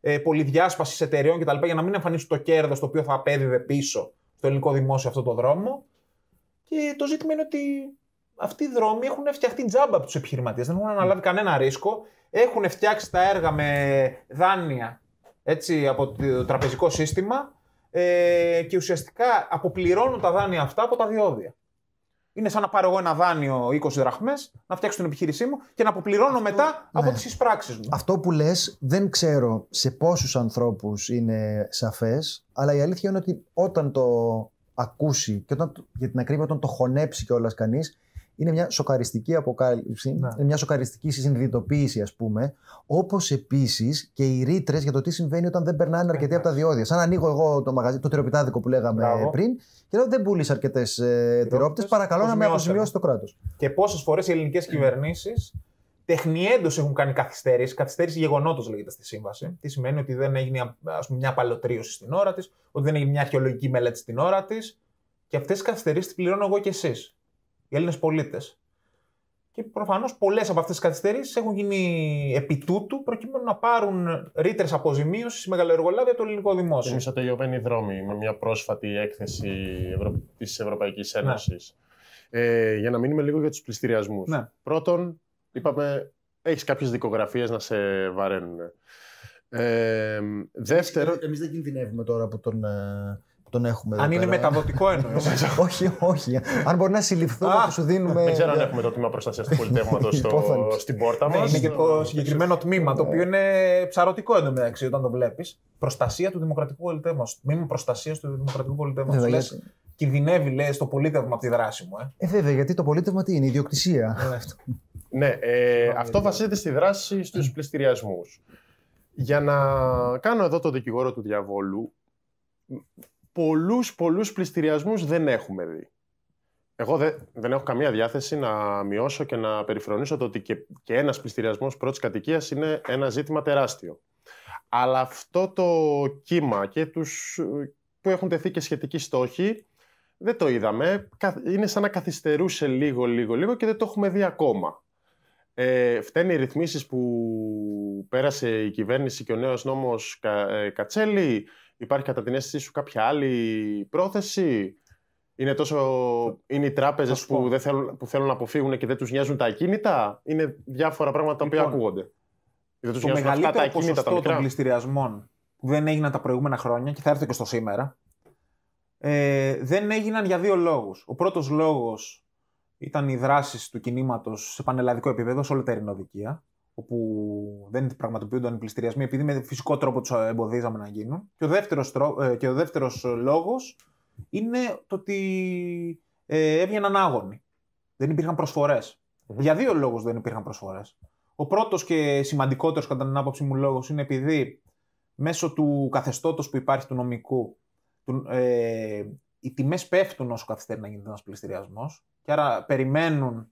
ε, πολυδιάσπασης εταιρεών κτλ. για να μην εμφανίσουν το κέρδος το οποίο θα απέδιδε πίσω στο ελληνικό δημόσιο αυτό το δρόμο. Και το ζήτημα είναι ότι αυτοί οι δρόμοι έχουν φτιαχτεί τζάμπα από τους επιχειρηματίες. Δεν έχουν αναλάβει κανένα ρίσκο. Έχουν φτιάξει τα έργα με δάνεια έτσι, από το τραπεζικό σύστημα ε, και ουσιαστικά αποπληρώνουν τα δάνεια αυτά από τα διόδια. Είναι σαν να πάρω εγώ ένα δάνειο 20 δραχμές, να φτιάξω την επιχείρησή μου και να αποπληρώνω μετά από ναι. τις εισπράξεις μου. Αυτό που λες, δεν ξέρω σε πόσους ανθρώπους είναι σαφές, αλλά η αλήθεια είναι ότι όταν το ακούσει και όταν, για την ακρίβεια όταν το χωνέψει κιόλας κανείς, είναι μια σοκαριστική αποκάλυψη, ναι. μια σοκαριστική συνειδητοποίηση, ας πούμε. Όπως επίσης και οι ρήτρες για το τι συμβαίνει όταν δεν περνάνε αρκετοί από τα διόδια. Σαν ανοίγω εγώ το μαγαζί, το τυροπιτάδικο που λέγαμε Μπράβο. πριν, και λέω δεν πούλησε αρκετές ε, τυρόπιτες, παρακαλώ να με αποζημιώσει το κράτος. Και πόσες φορές οι ελληνικές κυβερνήσεις τεχνιέντο έχουν κάνει καθυστέρηση. Καθυστέρηση γεγονότος λέγεται στη σύμβαση. Τι σημαίνει ότι δεν έγινε ας πούμε, μια παλαιοτρίωση στην ώρα της, ότι δεν έγινε μια αρχαιολογική μελέτη στην ώρα της. Και αυτές τις καθυστερήσεις τις πληρώνω εγώ και εσείς οι Έλληνες πολίτες. Και προφανώς πολλές από αυτές τις καθυστερήσεις έχουν γίνει επί τούτου προκειμένου να πάρουν ρήτρες αποζημίωσης σε μεγαλοεργολάβια του ελληνικού δημόσιο. Εμείς ατελειωμένοι δρόμοι με μια πρόσφατη έκθεση Ευρω... της Ευρωπαϊκής Ένωσης. Ναι. Ε, για να μείνουμε λίγο για τους πληστηριασμούς. Ναι. Πρώτον, είπαμε, έχεις κάποιες δικογραφίες να σε βαραίνουν. Ε, δεύτερον. Εμεί δεν κινδυνεύουμε τώρα από τον. Ε, τον έχουμε. Αν είναι μεταδοτικό εννοώ. όχι, όχι. Αν μπορεί να συλληφθούμε που σου δίνουμε. Δεν ξέρω αν έχουμε το τμήμα προστασίας του πολιτεύματος στην πόρτα μας. Είναι και το συγκεκριμένο τμήμα, το οποίο είναι ψαρωτικό εντωμεταξύ όταν το βλέπεις. Προστασία του δημοκρατικού πολιτεύματος. Τμήμα προστασίας του δημοκρατικού πολιτεύματος. Κινδυνεύει, λέει, στο πολίτευμα από τη δράση μου. Ε, ε βέβαια, γιατί το πολίτευμα τι είναι, ιδιοκτησία. Ναι, ε, αυτό βασίζεται στη δράση στους πληστηριασμούς. Για να κάνω εδώ το δικηγόρο του διαβόλου, πολλούς, πολλούς πληστηριασμούς δεν έχουμε δει. Εγώ δεν, δεν έχω καμία διάθεση να μειώσω και να περιφρονήσω το ότι και, και ένας πληστηριασμός πρώτης κατοικίας είναι ένα ζήτημα τεράστιο. Αλλά αυτό το κύμα και τους που έχουν τεθεί και σχετικοί στόχοι δεν το είδαμε. Είναι σαν να καθυστερούσε λίγο, λίγο, λίγο και δεν το έχουμε δει ακόμα. Ε, φταίνει οι ρυθμίσεις που πέρασε η κυβέρνηση και ο νέος νόμος Κα, ε, Κατσέλη. Υπάρχει κατά την αίσθησή σου κάποια άλλη πρόθεση; Είναι, τόσο, είναι οι τράπεζες που, δεν θέλουν, που θέλουν να αποφύγουν και δεν τους νοιάζουν τα ακίνητα; Είναι διάφορα πράγματα τα οποία λοιπόν, ακούγονται. Δεν τους το μεγαλύτερο αυτά, τα ακίνητα, ποσοστό των πληστηριασμών που δεν έγιναν τα προηγούμενα χρόνια και θα έρθει και στο σήμερα, ε, δεν έγιναν για δύο λόγους. Ο πρώτος λόγος ήταν οι δράσεις του κινήματος σε πανελλαδικό επίπεδο, σε όλη τα ειρηνοδικεία, όπου δεν πραγματοποιούνταν οι πληστηριασμοί, επειδή με φυσικό τρόπο τους εμποδίζαμε να γίνουν. Και ο δεύτερος ε, και ο δεύτερος λόγος είναι το ότι ε, έβγαιναν άγωνοι. Δεν υπήρχαν Για δύο λόγους δεν υπήρχαν προσφορές. Ο πρώτος και σημαντικότερος, κατά την άποψή μου, λόγος είναι επειδή μέσω του καθεστώτος που υπάρχει του νομικού, του, ε, οι τιμές πέφτουν όσο καθυστερεί να γίνεται ένας πληστηριασμός. Και άρα περιμένουν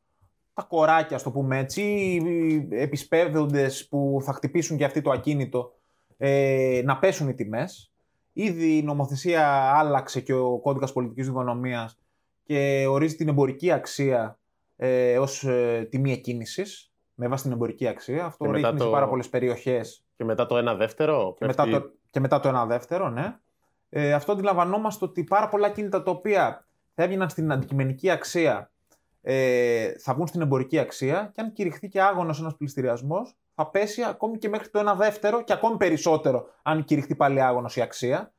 τα κοράκια, στο το πούμε έτσι, οι επισπεύδοντες που θα χτυπήσουν και αυτοί το ακίνητο, ε, να πέσουν οι τιμές. Ήδη η νομοθεσία άλλαξε και ο κώδικας πολιτικής δικονομίας και ορίζει την εμπορική αξία ε, ως ε, τιμή εκκίνησης με βάση την εμπορική αξία. Αυτό ρίχνει το... σε πάρα πολλές περιοχές. Και μετά το ένα δεύτερο. Και, μετά το... και μετά το ένα δεύτερο, ναι. Ε, αυτό αντιλαμβανόμαστε ότι πάρα πολλά κίνητα τα οποία θα έβγαιναν στην αντικειμενική αξία ε, θα βγουν στην εμπορική αξία και αν κηρυχθεί και άγωνος ένας πληστηριασμός, θα πέσει ακόμη και μέχρι το ένα δεύτερο και ακόμη περισσότερο αν κηρυχθεί πάλι άγωνος η αξία.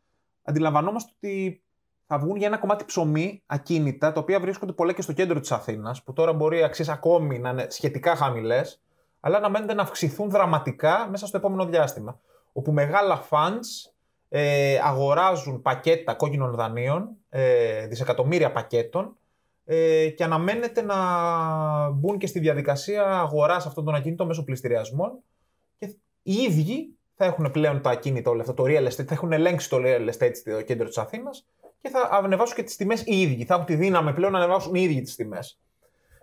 Αντιλαμβανόμαστε ότι θα βγουν για ένα κομμάτι ψωμί ακίνητα, τα οποία βρίσκονται πολλά και στο κέντρο της Αθήνας, που τώρα μπορεί οι αξίες ακόμη να είναι σχετικά χαμηλές, αλλά να μένετε να αυξηθούν δραματικά μέσα στο επόμενο διάστημα. Όπου μεγάλα funds ε, αγοράζουν πακέτα κόκκινων δανείων, ε, δισεκατομμύρια πακέτων, ε, και αναμένεται να μπουν και στη διαδικασία αγοράς αυτών των ακίνητων μέσω πληστηριασμών και οι ίδιοι θα έχουν πλέον τα ακίνητα όλα αυτά, το real estate, θα έχουν ελέγξει το real estate στο κέντρο της Αθήνας και θα ανεβάσουν και τις τιμές οι ίδιοι. Θα έχουν τη δύναμη πλέον να ανεβάσουν οι ίδιοι τις τιμές.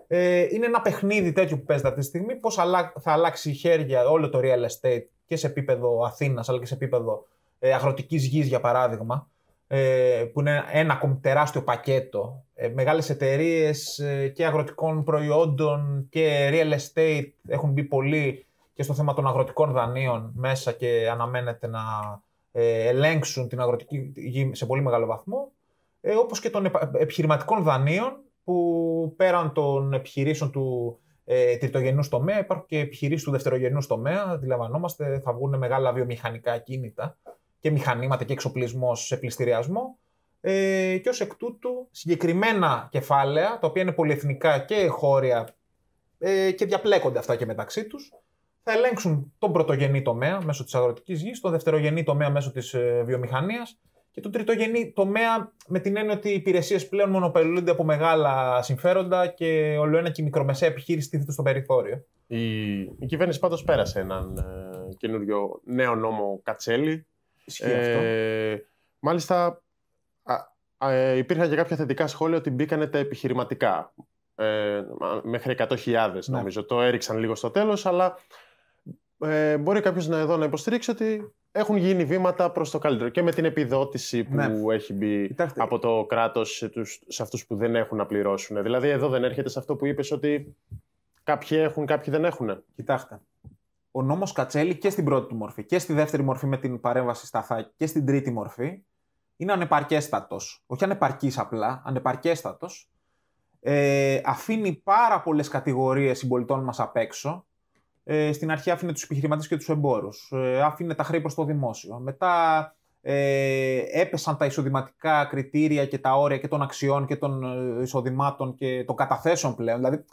Ε, είναι ένα παιχνίδι τέτοιο που παίζεται αυτή τη στιγμή. Πώς θα αλλάξει η χέρια όλο το real estate και σε επίπεδο Αθήνας αλλά και σε επίπεδο ε, αγροτικής γης, για παράδειγμα, ε, που είναι ένα ακόμη τεράστιο πακέτο. Ε, μεγάλες εταιρείες ε, και αγροτικών προϊόντων και real estate έχουν μπει πολύ και στο θέμα των αγροτικών δανείων μέσα και αναμένεται να ε, ελέγξουν την αγροτική γη σε πολύ μεγάλο βαθμό, ε, όπως και των επιχειρηματικών δανείων που πέραν των επιχειρήσεων του ε, τριτογενούς τομέα υπάρχουν και επιχειρήσεις του δευτερογενούς τομέα. Αντιλαμβανόμαστε, θα βγουν μεγάλα βιομηχανικά κίνητα και μηχανήματα και εξοπλισμός σε πληστηριασμό. Ε, και ως εκ τούτου συγκεκριμένα κεφάλαια, τα οποία είναι πολυεθνικά και χώρια ε, και διαπλέκονται αυτά και μεταξύ τους, θα ελέγξουν τον πρωτογενή τομέα μέσω της αγροτικής γης, τον δευτερογενή τομέα μέσω της ε, βιομηχανίας και τον τριτογενή τομέα με την έννοια ότι οι υπηρεσίες πλέον μονοπελούνται από μεγάλα συμφέροντα και όλο ένα και η μικρομεσαία επιχείρηση τίθεται στο περιθώριο. Η, η κυβέρνηση πάντως πέρασε έναν ε, καινούριο νέο νόμο Κατσέλη. Ισχύει αυτό. Ε, μάλιστα, ε, υπήρχαν και κάποια θετικά σχόλια ότι μπήκανε τα επιχειρηματικά. Ε, μέχρι 100.000 ναι. νομίζω. Το έριξαν λίγο στο τέλος, αλλά ε, μπορεί κάποιος να εδώ να υποστηρίξει ότι έχουν γίνει βήματα προς το καλύτερο. Και με την επιδότηση που ναι. έχει μπει από το κράτος σε, σε αυτούς που δεν έχουν να πληρώσουν. Δηλαδή, εδώ δεν έρχεται σε αυτό που είπες ότι κάποιοι έχουν, κάποιοι δεν έχουν. Κοιτάξτε. Ο νόμος Κατσέλη και στην πρώτη του μορφή και στη δεύτερη μορφή με την παρέμβαση στα ΘΑΚ και στην τρίτη μορφή είναι ανεπαρκέστατος. Όχι ανεπαρκής απλά, ανεπαρκέστατος. Ε, αφήνει πάρα πολλές κατηγορίες συμπολιτών μας απ' έξω ε, στην αρχή άφηνε τους επιχειρηματίες και τους εμπόρους, ε, άφηνε τα χρήματα στο δημόσιο. Μετά ε, έπεσαν τα εισοδηματικά κριτήρια και τα όρια και των αξιών και των ε, εισοδημάτων και των καταθέσεων πλέον. Δηλαδή,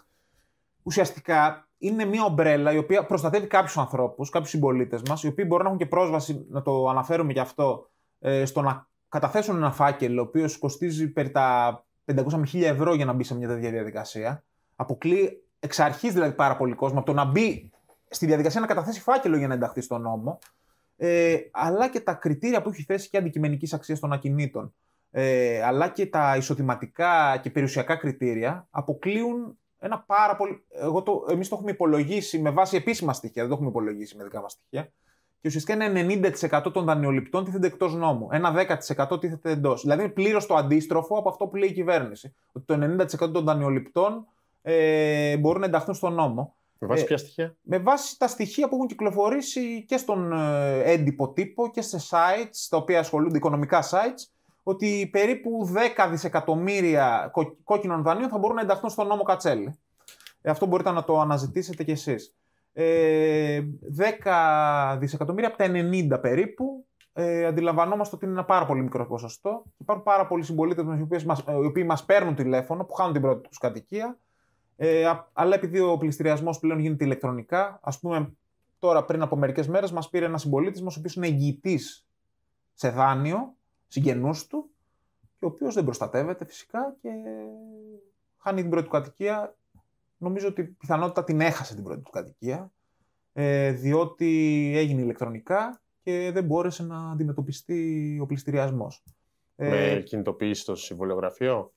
ουσιαστικά είναι μια ομπρέλα η οποία προστατεύει κάποιους ανθρώπους, κάποιους συμπολίτες μας, οι οποίοι μπορούν να έχουν και πρόσβαση, να το αναφέρουμε γι' αυτό, ε, στο να καταθέσουν ένα φάκελο, ο οποίος κοστίζει περί τα 500 με 1000 ευρώ για να μπει σε μια τέτοια διαδικασία. Αποκλεί εξ αρχής δηλαδή πάρα πολύ κόσμο από το να μπει στη διαδικασία να καταθέσει φάκελο για να ενταχθεί στον νόμο, ε, αλλά και τα κριτήρια που έχει θέσει και αντικειμενικής αξίας των ακινήτων, ε, αλλά και τα εισοδηματικά και περιουσιακά κριτήρια αποκλείουν ένα πάρα πολύ. Εγώ το, εμείς το έχουμε υπολογίσει με βάση επίσημα στοιχεία, δεν το έχουμε υπολογίσει με δικά μας στοιχεία. και ουσιαστικά ένα 90% των δανειοληπτών τίθεται εκτός νόμου. Ένα 10% τίθεται εντός. Δηλαδή είναι πλήρως το αντίστροφο από αυτό που λέει η κυβέρνηση. Ότι το 90% των δανειοληπτών ε, μπορούν να ενταχθούν στον νόμο. Με βάση Ε, ποια στοιχεία; Με βάση τα στοιχεία που έχουν κυκλοφορήσει και στον ε, έντυπο τύπο και σε sites τα οποία ασχολούνται, οικονομικά sites, ότι περίπου 10 δισεκατομμύρια κο- κόκκινων δανείων θα μπορούν να ενταχθούν στον νόμο Κατσέλη. Ε, αυτό μπορείτε να το αναζητήσετε κι εσείς. Ε, 10 δισεκατομμύρια από τα 90 περίπου. Ε, αντιλαμβανόμαστε ότι είναι ένα πάρα πολύ μικρό ποσοστό. Υπάρχουν πάρα πολλοί συμπολίτε μας οι, οποίες μας- ε, οι οποίοι μας παίρνουν τηλέφωνο, που χάνουν την πρώτη τους κατοικία. Ε, α- αλλά επειδή ο πληστηριασμός πλέον γίνεται ηλεκτρονικά, ας πούμε, τώρα πριν από μερικές μέρες μας πήρε ένας συμπολίτης μας, ο οποίος είναι εγγυητής σε δάνειο συγγενού του, και ο οποίος δεν προστατεύεται φυσικά και χάνει την πρώτη του κατοικία. Νομίζω ότι πιθανότητα την έχασε την πρώτη του κατοικία, ε, διότι έγινε ηλεκτρονικά και δεν μπόρεσε να αντιμετωπιστεί ο πληστηριασμός. Ε, Με κινητοποίηση στο συμβολιογραφείο;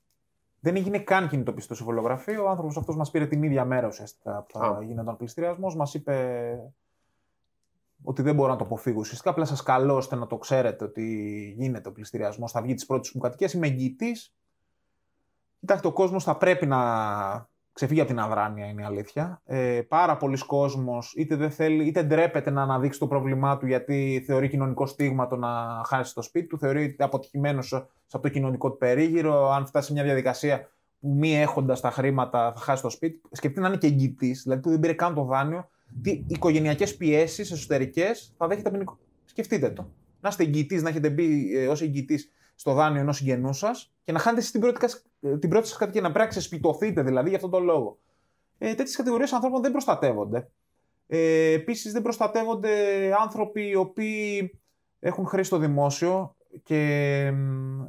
δεν έγινε καν κινητοποίηση στο συμβολογραφείο. Ο άνθρωπος αυτός μας πήρε την ίδια μέρα ουσιαστικά που θα Α. γίνονταν πληστηριασμός. Μας είπε ότι δεν μπορώ να το αποφύγω. Ουσιαστικά απλά σας καλώ ώστε να το ξέρετε ότι γίνεται ο πληστηριασμός. Θα βγει τη πρώτη μου κατοικία. Είμαι εγγυητής. Κοιτάξτε, ο κόσμος θα πρέπει να ξεφύγει από την αδράνεια, είναι η αλήθεια. Ε, πάρα πολλοί κόσμος είτε δεν θέλει, είτε ντρέπεται να αναδείξει το πρόβλημά του γιατί θεωρεί κοινωνικό στίγμα το να χάσει το σπίτι του, θεωρεί αποτυχημένος σε αυτό το κοινωνικό του περίγυρο. Αν φτάσει σε μια διαδικασία που μη έχοντας τα χρήματα θα χάσει το σπίτι, του. σκεφτεί να είναι και εγγυητής, δηλαδή που δεν πήρε καν το δάνειο, τι οικογενειακές πιέσεις εσωτερικές θα δέχεται από την. οικο- Σκεφτείτε το. Να είστε εγγυητής, να έχετε μπει ε, ως εγγυητής στο δάνειο ενός συγγενού σας και να χάνετε εσείς την πρώτη, κας- ε, την πρώτη σας κατοικία, να πρέπει να ξεσπιτωθείτε δηλαδή για αυτόν τον λόγο. Ε, Τέτοιες κατηγορίες ανθρώπων δεν προστατεύονται. Ε, Επίσης, δεν προστατεύονται άνθρωποι οι οποίοι έχουν χρέη στο δημόσιο και μ,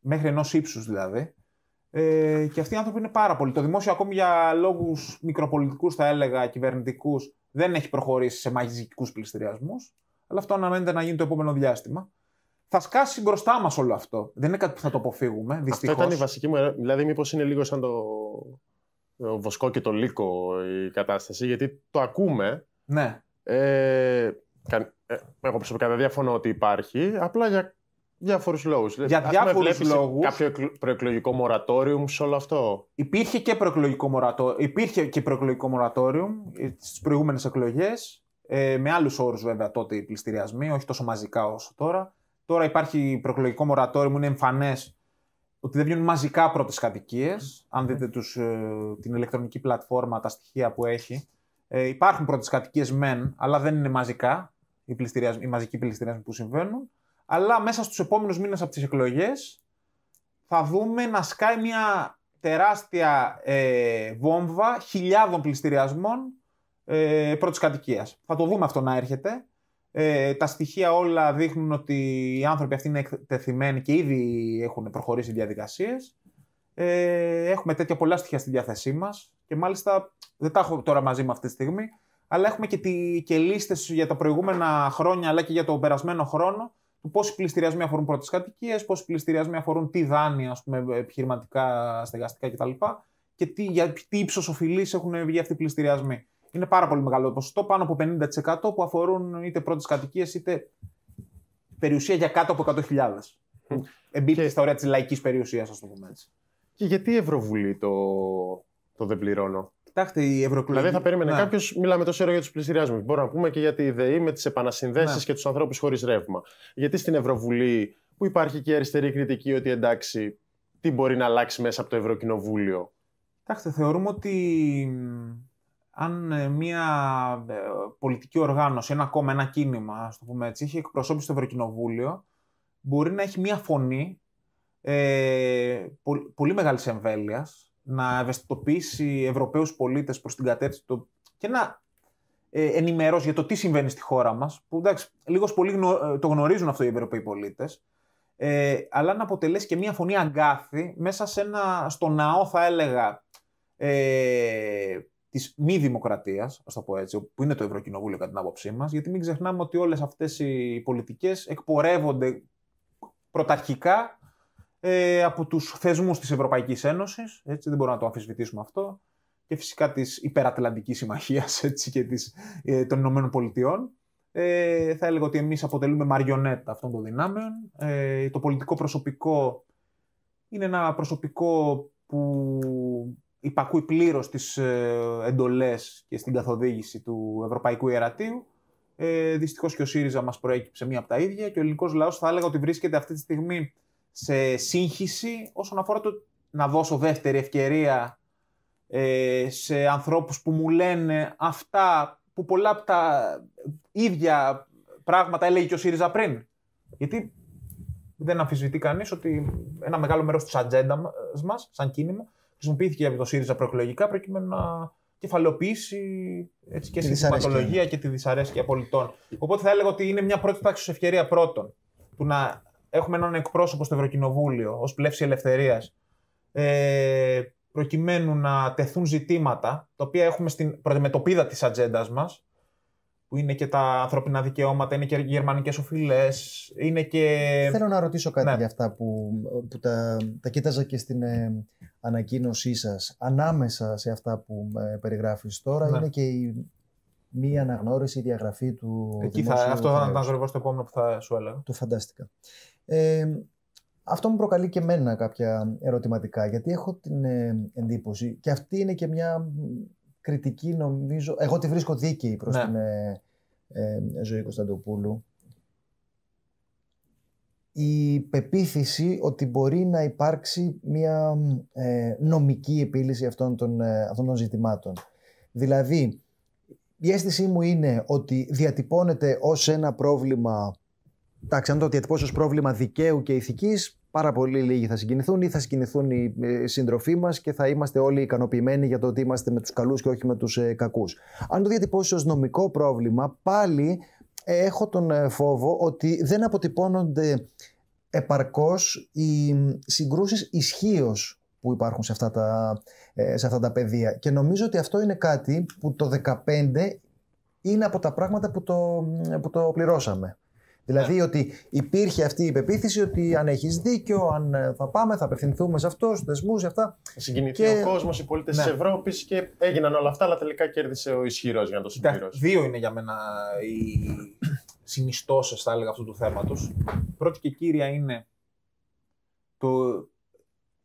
μέχρι ενός ύψους δηλαδή. Ε, και αυτοί οι άνθρωποι είναι πάρα πολλοί. Το δημόσιο, ακόμη για λόγους μικροπολιτικούς, θα έλεγα, κυβερνητικούς, δεν έχει προχωρήσει σε μαζικού πληστηριασμούς. Αλλά αυτό αναμένεται να γίνει το επόμενο διάστημα. Θα σκάσει μπροστά μας όλο αυτό. Δεν είναι κάτι που θα το αποφύγουμε. Αυτό Δυστυχώς. ήταν η βασική μου ερώτηση. Δηλαδή, μήπως είναι λίγο σαν το, το βοσκό και το λύκο η κατάσταση, γιατί το ακούμε. Ναι. Ε, κα- ε, εγώ προσωπικά δεν διαφωνώ ότι υπάρχει, απλά για διάφορους λόγους. Για διάφορους λόγους. Κάποιο εκλο- προεκλογικό μορατόριουμ σε όλο αυτό; Υπήρχε και προεκλογικό, μορατό... Υπήρχε και προεκλογικό μορατόριο στις προηγούμενες εκλογές. Ε, με άλλους όρους βέβαια τότε οι πληστηριασμοί, όχι τόσο μαζικά όσο τώρα. Τώρα υπάρχει προεκλογικό μορατόριο, είναι εμφανές ότι δεν βγαίνουν μαζικά πρώτες κατοικίες. Αν δείτε τους, ε, την ηλεκτρονική πλατφόρμα, τα στοιχεία που έχει. Ε, υπάρχουν πρώτες κατοικίες μεν, αλλά δεν είναι μαζικά οι, πληστηριασμοί, οι μαζικοί πληστηριασμοί που συμβαίνουν. Αλλά μέσα στους επόμενους μήνες από τις εκλογές θα δούμε να σκάει μια τεράστια ε, βόμβα χιλιάδων πληστηριασμών ε, πρώτης κατοικίας. Θα το δούμε αυτό να έρχεται. Ε, τα στοιχεία όλα δείχνουν ότι οι άνθρωποι αυτοί είναι εκτεθειμένοι και ήδη έχουν προχωρήσει διαδικασίες. Ε, έχουμε τέτοια πολλά στοιχεία στη διάθεσή μας και μάλιστα δεν τα έχω τώρα μαζί μου αυτή τη στιγμή, αλλά έχουμε και, τη, και λίστες για τα προηγούμενα χρόνια αλλά και για τον περασμένο χρόνο του πόσοι πληστηριασμοί αφορούν πρώτες κατοικίες, πόσοι πληστηριασμοί αφορούν τι δάνεια, ας πούμε, επιχειρηματικά, στεγαστικά κτλ. Και τι, για τι ύψος οφειλή έχουν βγει αυτοί οι πληστηριασμοί. Είναι πάρα πολύ μεγάλο το ποσοστό, πάνω από 50% που αφορούν είτε πρώτες κατοικίες είτε περιουσία για κάτω από 100.000. Που Εμπίπτει Και- στα όρια της λαϊκής περιουσίας, ας το πούμε έτσι. Και γιατί η Ευρωβουλή το, το δεν πληρώνω; Κοιτάξτε, η ευρωεκλογική. Δηλαδή, θα περίμενε Ναι. κάποιος, μιλάμε τόσο ώρα για τους πληστηριασμού. Μπορούμε να πούμε και για τη ΔΕΗ με τις επανασυνδέσεις Ναι. και τους ανθρώπους χωρίς ρεύμα. Γιατί στην Ευρωβουλή, που υπάρχει και η αριστερή κριτική ότι εντάξει, τι μπορεί να αλλάξει μέσα από το Ευρωκοινοβούλιο; Κοιτάξτε, θεωρούμε ότι μ, αν ε, μια ε, πολιτική οργάνωση, ένα κόμμα, ένα κίνημα, ας το πούμε έτσι, έχει εκπροσώπηση στο Ευρωκοινοβούλιο, μπορεί να έχει μια φωνή ε, πο- πολύ μεγάλης εμβέλειας, να ευαισθητοποιήσει Ευρωπαίους πολίτες προς την κατεύθυνση του και να ε, ενημερώσει για το τι συμβαίνει στη χώρα μας, που εντάξει, λίγος πολύ γνω- ε, το γνωρίζουν αυτό οι Ευρωπαίοι πολίτες, ε, αλλά να αποτελέσει και μια φωνή αγκάθι μέσα σε ένα, στο ναό θα έλεγα ε, της μη δημοκρατίας, ας το πω έτσι, που είναι το Ευρωκοινοβούλιο κατά την άποψή μας, γιατί μην ξεχνάμε ότι όλες αυτές οι πολιτικές εκπορεύονται πρωταρχικά ε, από τους θεσμούς της Ευρωπαϊκής Ένωσης, έτσι, δεν μπορούμε να το αμφισβητήσουμε αυτό, και φυσικά της υπερατλαντικής συμμαχίας έτσι, και της, ε, των Ηνωμένων Πολιτειών. ε, θα έλεγα ότι εμείς αποτελούμε μαριονέτα αυτών των δυνάμεων. Ε, το πολιτικό προσωπικό είναι ένα προσωπικό που υπακούει πλήρως στις ε, εντολές και στην καθοδήγηση του Ευρωπαϊκού Ιερατείου. Ε, Δυστυχώς και ο ΣΥΡΙΖΑ μας προέκυψε μία από τα ίδια και ο ελληνικός λαός θα έλεγα ότι βρίσκεται αυτή τη στιγμή σε σύγχυση όσον αφορά το να δώσω δεύτερη ευκαιρία ε, σε ανθρώπους που μου λένε αυτά που πολλά από τα ίδια πράγματα έλεγε και ο ΣΥΡΙΖΑ πριν. Γιατί δεν αμφισβητεί κανείς ότι ένα μεγάλο μέρος της ατζέντα μας, σαν κίνημα, χρησιμοποιήθηκε από το ΣΥΡΙΖΑ προεκλογικά προκειμένου να κεφαλαιοποιήσει έτσι, και στη συμπατολογία και τη δυσαρέσκεια πολιτών. Οπότε θα έλεγα ότι είναι μια πρώτη τάξη ευκαιρία πρώτον του να έχουμε έναν εκπρόσωπο στο Ευρωκοινοβούλιο ως πλεύση ελευθερίας ε, προκειμένου να τεθούν ζητήματα τα οποία έχουμε στην πρωτομετωπίδα της ατζέντας μας, που είναι και τα ανθρώπινα δικαιώματα, είναι και οι γερμανικές οφειλές, είναι και. Θέλω να ρωτήσω κάτι ναι. για αυτά που, που τα, τα κοίταζα και στην ε, ανακοίνωσή σας. Ανάμεσα σε αυτά που ε, περιγράφεις τώρα ναι. είναι και η μία αναγνώριση, η διαγραφή του. Εκεί θα, αυτό θα ήταν ακριβώς το επόμενο που θα σου έλεγα. Το φαντάστηκα. Ε, αυτό μου προκαλεί και εμένα κάποια ερωτηματικά, γιατί έχω την ε, εντύπωση και αυτή είναι και μια κριτική νομίζω, εγώ τη βρίσκω δίκαιη προς ναι. την ε, ε, Ζωή Κωνσταντοπούλου, η πεποίθηση ότι μπορεί να υπάρξει μια ε, νομική επίλυση αυτών των, αυτών των ζητημάτων. Δηλαδή, η αίσθησή μου είναι ότι διατυπώνεται ως ένα πρόβλημα Εντάξει, αν το διατυπώσει ω πρόβλημα δικαίου και ηθικής, πάρα πολύ λίγοι θα συγκινηθούν ή θα συγκινηθούν οι ε, σύντροφοί μας και θα είμαστε όλοι ικανοποιημένοι για το ότι είμαστε με τους καλούς και όχι με τους ε, κακούς. Αν το διατυπώσεις ως νομικό πρόβλημα, πάλι ε, έχω τον ε, φόβο ότι δεν αποτυπώνονται επαρκώς οι συγκρούσεις ισχύως που υπάρχουν σε αυτά, τα, σε αυτά τα πεδία. Και νομίζω ότι αυτό είναι κάτι που το 2015 είναι από τα πράγματα που το, που το πληρώσαμε. Δηλαδή ναι. ότι υπήρχε αυτή η πεποίθηση ότι αν έχεις δίκιο, αν ε, θα πάμε, θα απευθυνθούμε σε αυτό, στους δεσμούς, σε αυτά. Συγκινηθεί και... ο κόσμος, οι πολίτες ναι. τη Ευρώπης και έγιναν όλα αυτά, αλλά τελικά κέρδισε ο ισχυρός για να το συμπληρώσει. Δύο είναι για μένα οι συνιστώσεις, θα έλεγα, αυτού του θέματος. Πρώτη και κύρια είναι το,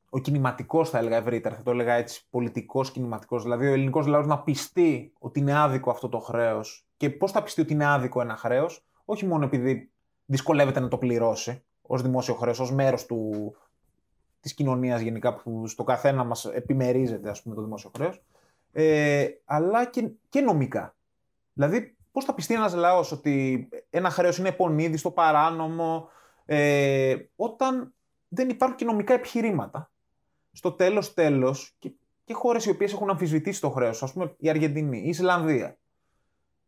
ο κινηματικός, θα έλεγα ευρύτερα, θα το έλεγα έτσι, πολιτικός κινηματικός. Δηλαδή, ο ελληνικός λαός να πιστεί ότι είναι άδικο αυτό το χρέος. Και πώς θα πιστεί ότι είναι άδικο ένα χρέος, όχι μόνο επειδή δυσκολεύεται να το πληρώσει ως δημόσιο χρέος, ως μέρος της κοινωνίας γενικά που στο καθένα μας επιμερίζεται ας πούμε, το δημόσιο χρέος, ε, αλλά και, και νομικά. Δηλαδή, πώς θα πιστεί ένας λαός ότι ένα χρέος είναι επονίδι στο παράνομο, ε, όταν δεν υπάρχουν και νομικά επιχειρήματα. Στο τέλος, τέλος, και, και χώρες οι οποίες έχουν αμφισβητήσει το χρέος, ας πούμε η Αργεντινή, η Ισλανδία,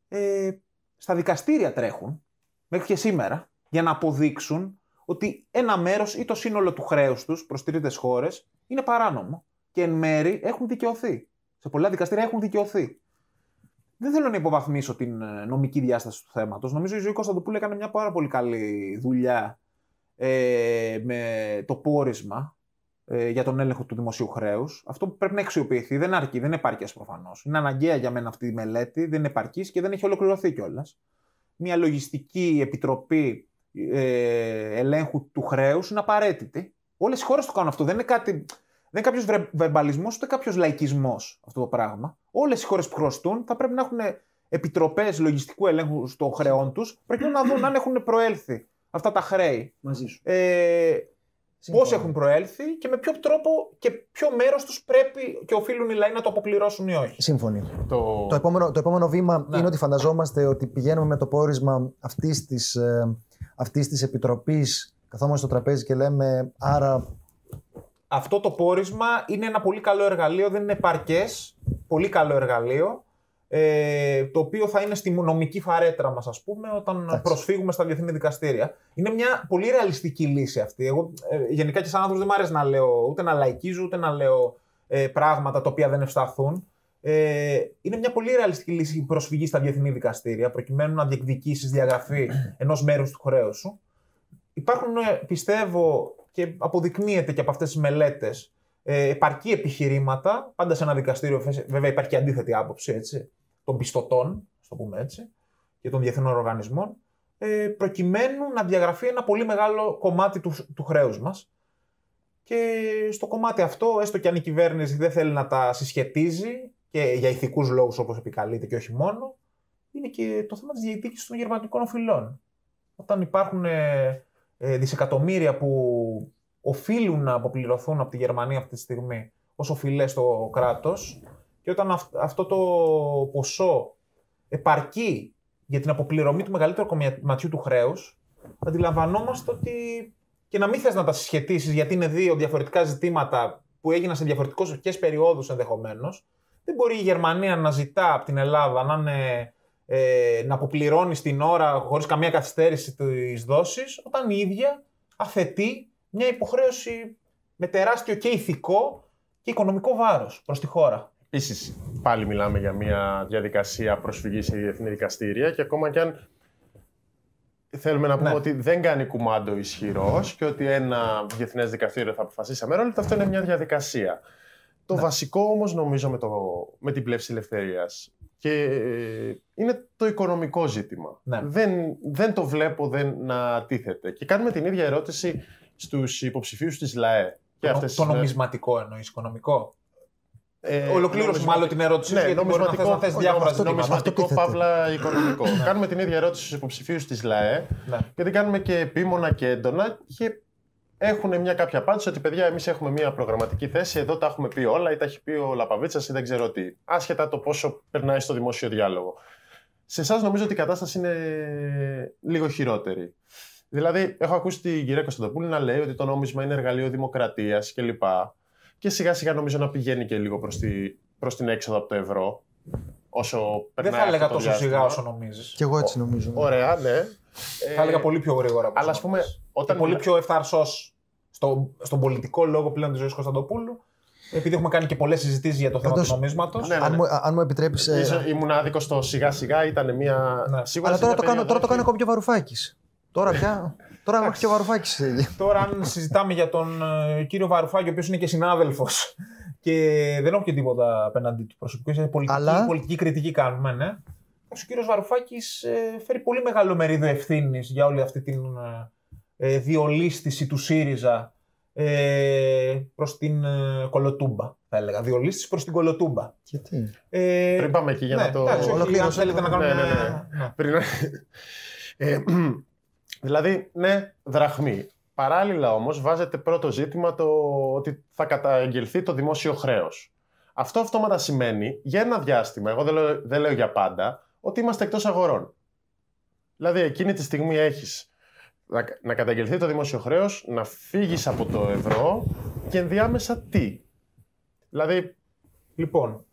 ε, στα δικαστήρια τρέχουν μέχρι και σήμερα για να αποδείξουν ότι ένα μέρος ή το σύνολο του χρέους τους προς τρίτες χώρες είναι παράνομο. Και εν μέρη έχουν δικαιωθεί. Σε πολλά δικαστήρια έχουν δικαιωθεί. Δεν θέλω να υποβαθμίσω την ε, νομική διάσταση του θέματος. Νομίζω η Ζωή Κωνσταντοπούλου έκανε μια πάρα πολύ καλή δουλειά ε, με το πόρισμα ε, για τον έλεγχο του δημοσίου χρέους. Αυτό που πρέπει να αξιοποιηθεί δεν αρκεί, δεν επαρκείς προφανώς. Είναι αναγκαία για μένα αυτή η μελέτη, δεν επαρκή και δεν έχει ολοκληρωθεί κιόλας μια λογιστική επιτροπή ε, ελέγχου του χρέους είναι απαραίτητη. Όλες οι χώρες το κάνουν αυτό. Δεν είναι, κάτι, δεν είναι κάποιος βερμπαλισμός ούτε κάποιος λαϊκισμός αυτό το πράγμα. Όλες οι χώρες που χρωστούν θα πρέπει να έχουν επιτροπές λογιστικού ελέγχου των χρεών τους, προκειμένου να δουν αν έχουν προέλθει αυτά τα χρέη. Μαζί σου. Ε, Πώς έχουν προέλθει και με ποιο τρόπο και ποιο μέρος τους πρέπει και οφείλουν οι λαοί να το αποπληρώσουν ή όχι. Σύμφωνοι. Το, το, επόμενο, το επόμενο βήμα ναι. είναι ότι φανταζόμαστε ότι πηγαίνουμε με το πόρισμα αυτής της αυτής της ε, επιτροπής, καθόμαστε στο τραπέζι και λέμε άρα. Αυτό το πόρισμα είναι ένα πολύ καλό εργαλείο, δεν είναι επαρκές. Πολύ καλό εργαλείο ε, το οποίο θα είναι στη νομική φαρέτρα μας, ας πούμε, όταν προσφύγουμε στα διεθνή δικαστήρια. Είναι μια πολύ ρεαλιστική λύση αυτή. Εγώ ε, γενικά και σαν άνθρωπος δεν μου αρέσει να λέω, ούτε να λαϊκίζω, ούτε να λέω ε, πράγματα τα οποία δεν ευσταθούν. Ε, είναι μια πολύ ρεαλιστική λύση η προσφυγή στα διεθνή δικαστήρια, προκειμένου να διεκδικήσεις διαγραφή ενός μέρους του χρέους σου. Υπάρχουν, ε, πιστεύω, και αποδεικνύεται και από αυτές τις μελέτες, ε, επαρκή επιχειρήματα. Πάντα σε ένα δικαστήριο, βέβαια, υπάρχει και αντίθετη άποψη, έτσι των πιστωτών, το πούμε έτσι, και των διεθνών οργανισμών, ε, προκειμένου να διαγραφεί ένα πολύ μεγάλο κομμάτι του, του χρέους μας. Και στο κομμάτι αυτό, έστω και αν η κυβέρνηση δεν θέλει να τα συσχετίζει και για ηθικούς λόγους όπως επικαλείται και όχι μόνο, είναι και το θέμα της διεκδίκησης των γερμανικών οφειλών. Όταν υπάρχουν ε, ε, δισεκατομμύρια που οφείλουν να αποπληρωθούν από τη Γερμανία αυτή τη στιγμή ως οφειλές στο κράτος και όταν αυτό το ποσό επαρκεί για την αποπληρωμή του μεγαλύτερου κομματιού του χρέους, αντιλαμβανόμαστε ότι και να μην θες να τα συσχετήσεις γιατί είναι δύο διαφορετικά ζητήματα που έγιναν σε διαφορετικές περιόδους ενδεχομένως, δεν μπορεί η Γερμανία να ζητά από την Ελλάδα να, είναι, ε, να αποπληρώνει στην ώρα χωρίς καμία καθυστέρηση της δόσης, όταν η ίδια αθετεί μια υποχρέωση με τεράστιο και ηθικό και οικονομικό βάρος προς τη χώρα. Επίσης, πάλι μιλάμε για μια διαδικασία προσφυγής σε διεθνή δικαστήρια και ακόμα κι αν θέλουμε να πούμε ναι. ότι δεν κάνει κουμάντο ισχυρός και ότι ένα διεθνές δικαστήριο θα αποφασίσει αμερόληπτα, αυτό είναι μια διαδικασία. Το ναι. βασικό όμως νομίζω με, το, με την πλεύση ελευθερίας και ε, είναι το οικονομικό ζήτημα. Ναι. Δεν, δεν το βλέπω δεν να τίθεται. Και κάνουμε την ίδια ερώτηση στους υποψηφίους της ΛΑΕ. το, το νομισματικό εννοείς, οικονομικό; Ε, Ολοκλήρωσε μάλλον την ερώτηση ναι, γιατί νομισματικό, να θες, διάφορα ζητήματα. Νομισματικό, παύλα, οικονομικό. Ναι. κάνουμε την ίδια ερώτηση στους υποψηφίους της ΛΑΕ ναι. και την κάνουμε και επίμονα και έντονα και έχουν μια κάποια απάντηση ότι παιδιά εμείς έχουμε μια προγραμματική θέση, εδώ τα έχουμε πει όλα ή τα έχει πει ο Λαπαβίτσας ή δεν ξέρω τι. Άσχετα το πόσο περνάει στο δημόσιο διάλογο. Σε εσάς νομίζω ότι η κατάσταση είναι λίγο χειρότερη. Δηλαδή, έχω ακούσει την κυρία Κωνσταντοπούλη να λέει ότι το νόμισμα είναι εργαλείο δημοκρατίας κλπ και σιγά σιγά νομίζω να πηγαίνει και λίγο προς, τη, προς την έξοδο από το ευρώ. Όσο Δεν θα έλεγα τόσο σιγά όσο νομίζεις. Κι εγώ έτσι νομίζω. Ναι. Ωραία, ναι. Θα έλεγα πολύ πιο γρήγορα. Αλλά ας πούμε. Όταν... πολύ πιο ευθαρσό στο, στον πολιτικό λόγο πλέον της ζωής Κωνσταντοπούλου. Επειδή έχουμε κάνει και πολλές συζητήσεις για το θέμα του νομίσματος. Ναι, ναι, Αν, μου, αν μου επιτρέπει. Ε... Ήμουν άδικος στο σιγά σιγά, ήταν μια. Ναι. Σίγουρα Αλλά τώρα το, κάνω, τώρα το κάνω ακόμα πιο βαρουφάκι. Τώρα πια. Τώρα έχω και ο Βαρουφάκης. Τώρα, αν συζητάμε για τον ε, κύριο Βαρουφάκη, ο οποίος είναι και συνάδελφος και δεν έχω και τίποτα απέναντι του προσωπικού, είναι πολιτική, Αλλά... πολιτική κριτική κάνουμε, ναι. Ο κύριος Βαρουφάκης ε, φέρει πολύ μεγάλο μερίδιο ευθύνης για όλη αυτή την ε, διολίστηση του ΣΥΡΙΖΑ ε, προς την ε, Κολοτούμπα. Θα έλεγα. Διολίστηση προς την Κολοτούμπα. Γιατί; Ε, Πριν πάμε εκεί για ναι, να το. Ολοκληρώσουμε. Αν θέλετε να κάνουμε. Ναι, ναι, ναι. ναι. Πριν... ε, Δηλαδή, ναι, δραχμή. Παράλληλα όμως βάζετε πρώτο ζήτημα το ότι θα καταγγελθεί το δημόσιο χρέος. Αυτό αυτόματα σημαίνει για ένα διάστημα, εγώ δεν λέω, δεν λέω για πάντα, ότι είμαστε εκτός αγορών. Δηλαδή εκείνη τη στιγμή έχεις να, να καταγγελθεί το δημόσιο χρέος, να φύγεις από το ευρώ και ενδιάμεσα τι; Δηλαδή... Λοιπόν,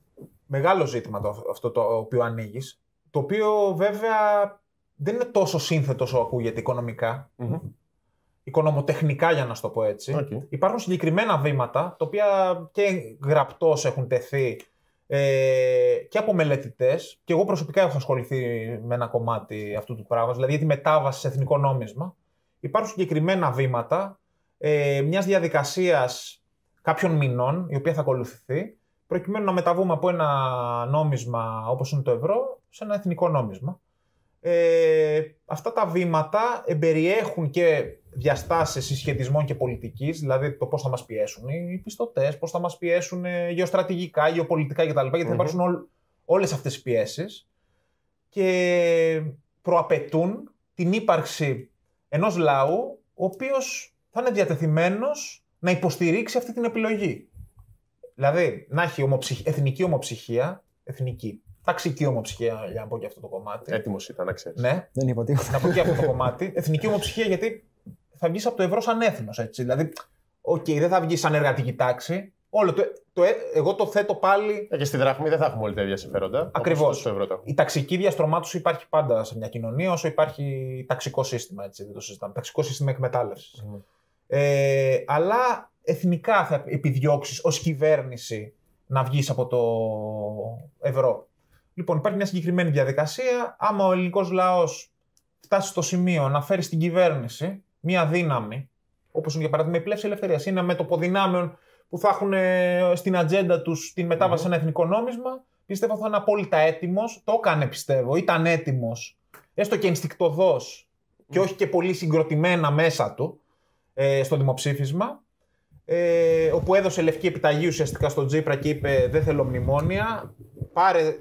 μεγάλο ζήτημα το, αυτό το οποίο ανοίγεις, το οποίο βέβαια δεν είναι τόσο σύνθετος όσο ακούγεται οικονομικά. Mm-hmm. Οικονομοτεχνικά, για να σου το πω έτσι. Υπάρχουν συγκεκριμένα βήματα, τα οποία και γραπτώ έχουν τεθεί ε, και από μελετητές. Και εγώ προσωπικά έχω ασχοληθεί με ένα κομμάτι αυτού του πράγματος, δηλαδή για τη μετάβαση σε εθνικό νόμισμα. Υπάρχουν συγκεκριμένα βήματα ε, μιας διαδικασίας κάποιων μηνών, η οποία θα ακολουθηθεί, προκειμένου να μεταβούμε από ένα νόμισμα όπως είναι το ευρώ σε ένα εθνικό νόμισμα ε, αυτά τα βήματα εμπεριέχουν και διαστάσεις συσχετισμών και πολιτικής, δηλαδή το πώς θα μας πιέσουν οι πιστωτές, πώς θα μας πιέσουν ε, γεωστρατηγικά, γεωπολιτικά κτλ. Γιατί θα υπάρξουν όλ, όλες αυτές οι πιέσεις και προαπαιτούν την ύπαρξη ενός λαού ο οποίος θα είναι διατεθειμένος να υποστηρίξει αυτή την επιλογή. Δηλαδή, να έχει εθνική ομοψυχία, εθνική, ταξική ομοψυχία, για να πω και αυτό το κομμάτι. Έτοιμος ήταν, να ξέρεις. Ναι, δεν είπα τίποτα. Να πω και αυτό το κομμάτι. Εθνική ομοψυχία, γιατί θα βγεις από το ευρώ σαν έθνος. Δηλαδή, OK, okay, δεν θα βγεις σαν εργατική τάξη. Όλο το, το, ε, εγώ το θέτω πάλι. Ε, και στη δραχμή δεν θα έχουμε όλοι τα ίδια συμφέροντα. Ακριβώς. Η ταξική διαστρωμάτωση υπάρχει πάντα σε μια κοινωνία όσο υπάρχει ταξικό σύστημα. Έτσι, δεν το συζητάμε. Ταξικό σύστημα εκμετάλλευσης. Mm. Ε, αλλά εθνικά θα επιδιώξεις ως κυβέρνηση να βγεις από το ευρώ. Λοιπόν, υπάρχει μια συγκεκριμένη διαδικασία. Άμα ο ελληνικός λαός φτάσει στο σημείο να φέρει στην κυβέρνηση μια δύναμη, όπως είναι για παράδειγμα η πλεύση ελευθερίας, είναι με το ποδυνάμεων που θα έχουν ε, στην ατζέντα τους την μετάβαση σε ένα εθνικό νόμισμα, πιστεύω θα είναι απόλυτα έτοιμος. Το έκανε, πιστεύω, ήταν έτοιμος έστω και ενστικτοδός και όχι και πολύ συγκροτημένα μέσα του ε, στο δημοψήφισμα. Ε, όπου έδωσε λευκή επιταγή ουσιαστικά στον Τζίπρα και είπε: Δεν θέλω μνημόνια. Πάρε,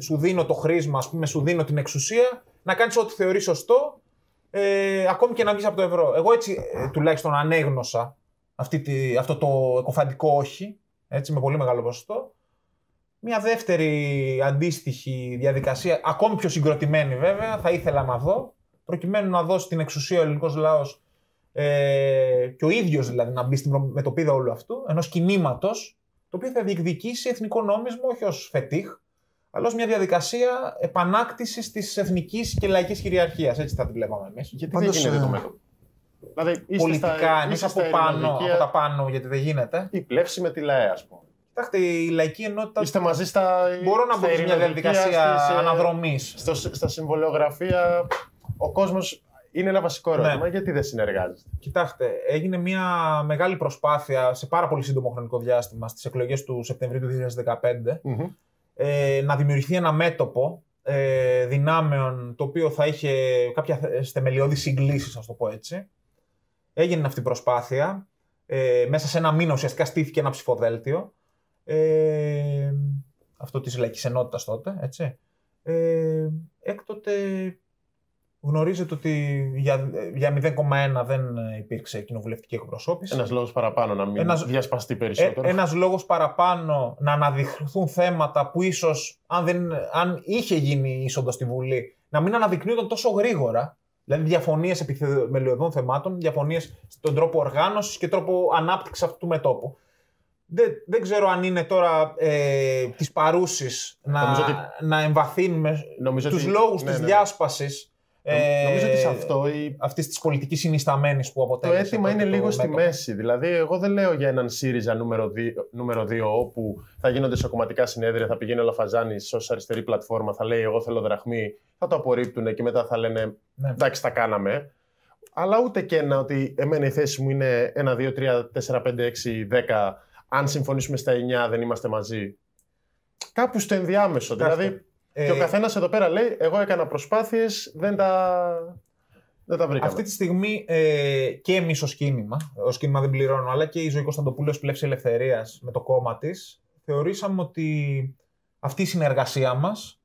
σου δίνω το χρήσμα, ας πούμε, σου δίνω την εξουσία να κάνεις ό,τι θεωρείς σωστό, ε, ακόμη και να βγεις από το ευρώ. Εγώ έτσι ε, τουλάχιστον ανέγνωσα αυτή τη, αυτό το εκοφαντικό όχι, έτσι, με πολύ μεγάλο ποσοστό. Μια δεύτερη αντίστοιχη διαδικασία, ακόμη πιο συγκροτημένη βέβαια, θα ήθελα να δω, προκειμένου να δώσει την εξουσία ο ελληνικός λαός ε, και ο ίδιος δηλαδή να μπει στην μετωπίδα όλου αυτού, ενός κινήματος, το οποίο θα διεκδικήσει εθνικό νόμισμα όχι ως φετίχ, αλλά ω μια διαδικασία επανάκτησης της εθνικής και λαϊκής κυριαρχίας. Έτσι θα τη βλέπαμε εμείς. Γιατί δεν γίνεται το μέτωπο. Δηλαδή, Πολιτικά, εμείς από πάνω, από τα πάνω, γιατί δεν γίνεται. Η πλεύση με τη ΛΑΕ, ας πούμε. Κοιτάξτε, η λαϊκή ενότητα. Είστε μαζί στα. Μπορώ να μπω σε μια διαδικασία στις, αναδρομής. Στα συμβολιογραφία, ο κόσμος είναι ένα βασικό ναι. ερώτημα. Ναι. Γιατί δεν συνεργάζεστε; Κοιτάξτε, έγινε μια μεγάλη προσπάθεια σε πάρα πολύ σύντομο χρονικό διάστημα στις εκλογές του Σεπτεμβρίου του 2015 mm ε, να δημιουργηθεί ένα μέτωπο ε, δυνάμεων το οποίο θα είχε κάποια θεμελιώδη συγκλήσεις, ας το πω έτσι. Έγινε αυτή η προσπάθεια. Ε, μέσα σε ένα μήνα ουσιαστικά στήθηκε ένα ψηφοδέλτιο. Ε, αυτό της Λαϊκής Ενότητας τότε, έτσι. Ε, έκτοτε γνωρίζετε ότι για, για 0,1 δεν υπήρξε κοινοβουλευτική εκπροσώπηση. Ένας λόγος παραπάνω να μην ένας, διασπαστεί περισσότερο. Ε, ένας λόγος παραπάνω να αναδειχθούν θέματα που ίσως αν, δεν, αν είχε γίνει είσοδος στη Βουλή να μην αναδεικνύονταν τόσο γρήγορα Δηλαδή διαφωνίες επί θεμελιωδών θεμάτων, διαφωνίες στον τρόπο οργάνωσης και τρόπο ανάπτυξης αυτού του μετόπου. Δεν, δεν ξέρω αν είναι τώρα ε, τη παρούση να, να εμβαθύνουμε τους λόγους ναι, της ναι, ναι. διάσπασης ε, Νομίζω ότι σε αυτό. Η... Αυτής της πολιτικής συνισταμένης που αποτέλεσε. Το αίτημα είναι λίγο στη μέση. Δηλαδή, εγώ δεν λέω για έναν ΣΥΡΙΖΑ νούμερο 2, νούμερο 2 όπου θα γίνονται σε κομματικά συνέδρια, θα πηγαίνει ο Λαφαζάνης ως αριστερή πλατφόρμα, θα λέει Εγώ θέλω δραχμή, θα το απορρίπτουν και μετά θα λένε ναι. Εντάξει, τα κάναμε. Αλλά ούτε και ένα ότι εμένα η θέση μου είναι 1, 2, 3, 4, 5, 6, 10. Αν συμφωνήσουμε στα 9, δεν είμαστε μαζί. Κάπου στο ενδιάμεσο. Δηλαδή, και ο ε, καθένας εδώ πέρα λέει: Εγώ έκανα προσπάθειες, δεν τα. Δεν τα βρήκαμε. Αυτή τη στιγμή ε, και εμείς ως κίνημα, ως κίνημα δεν πληρώνω, αλλά και η Ζωή Κωνσταντοπούλου ως πλεύση ελευθερίας με το κόμμα της, θεωρήσαμε ότι αυτή η συνεργασία μας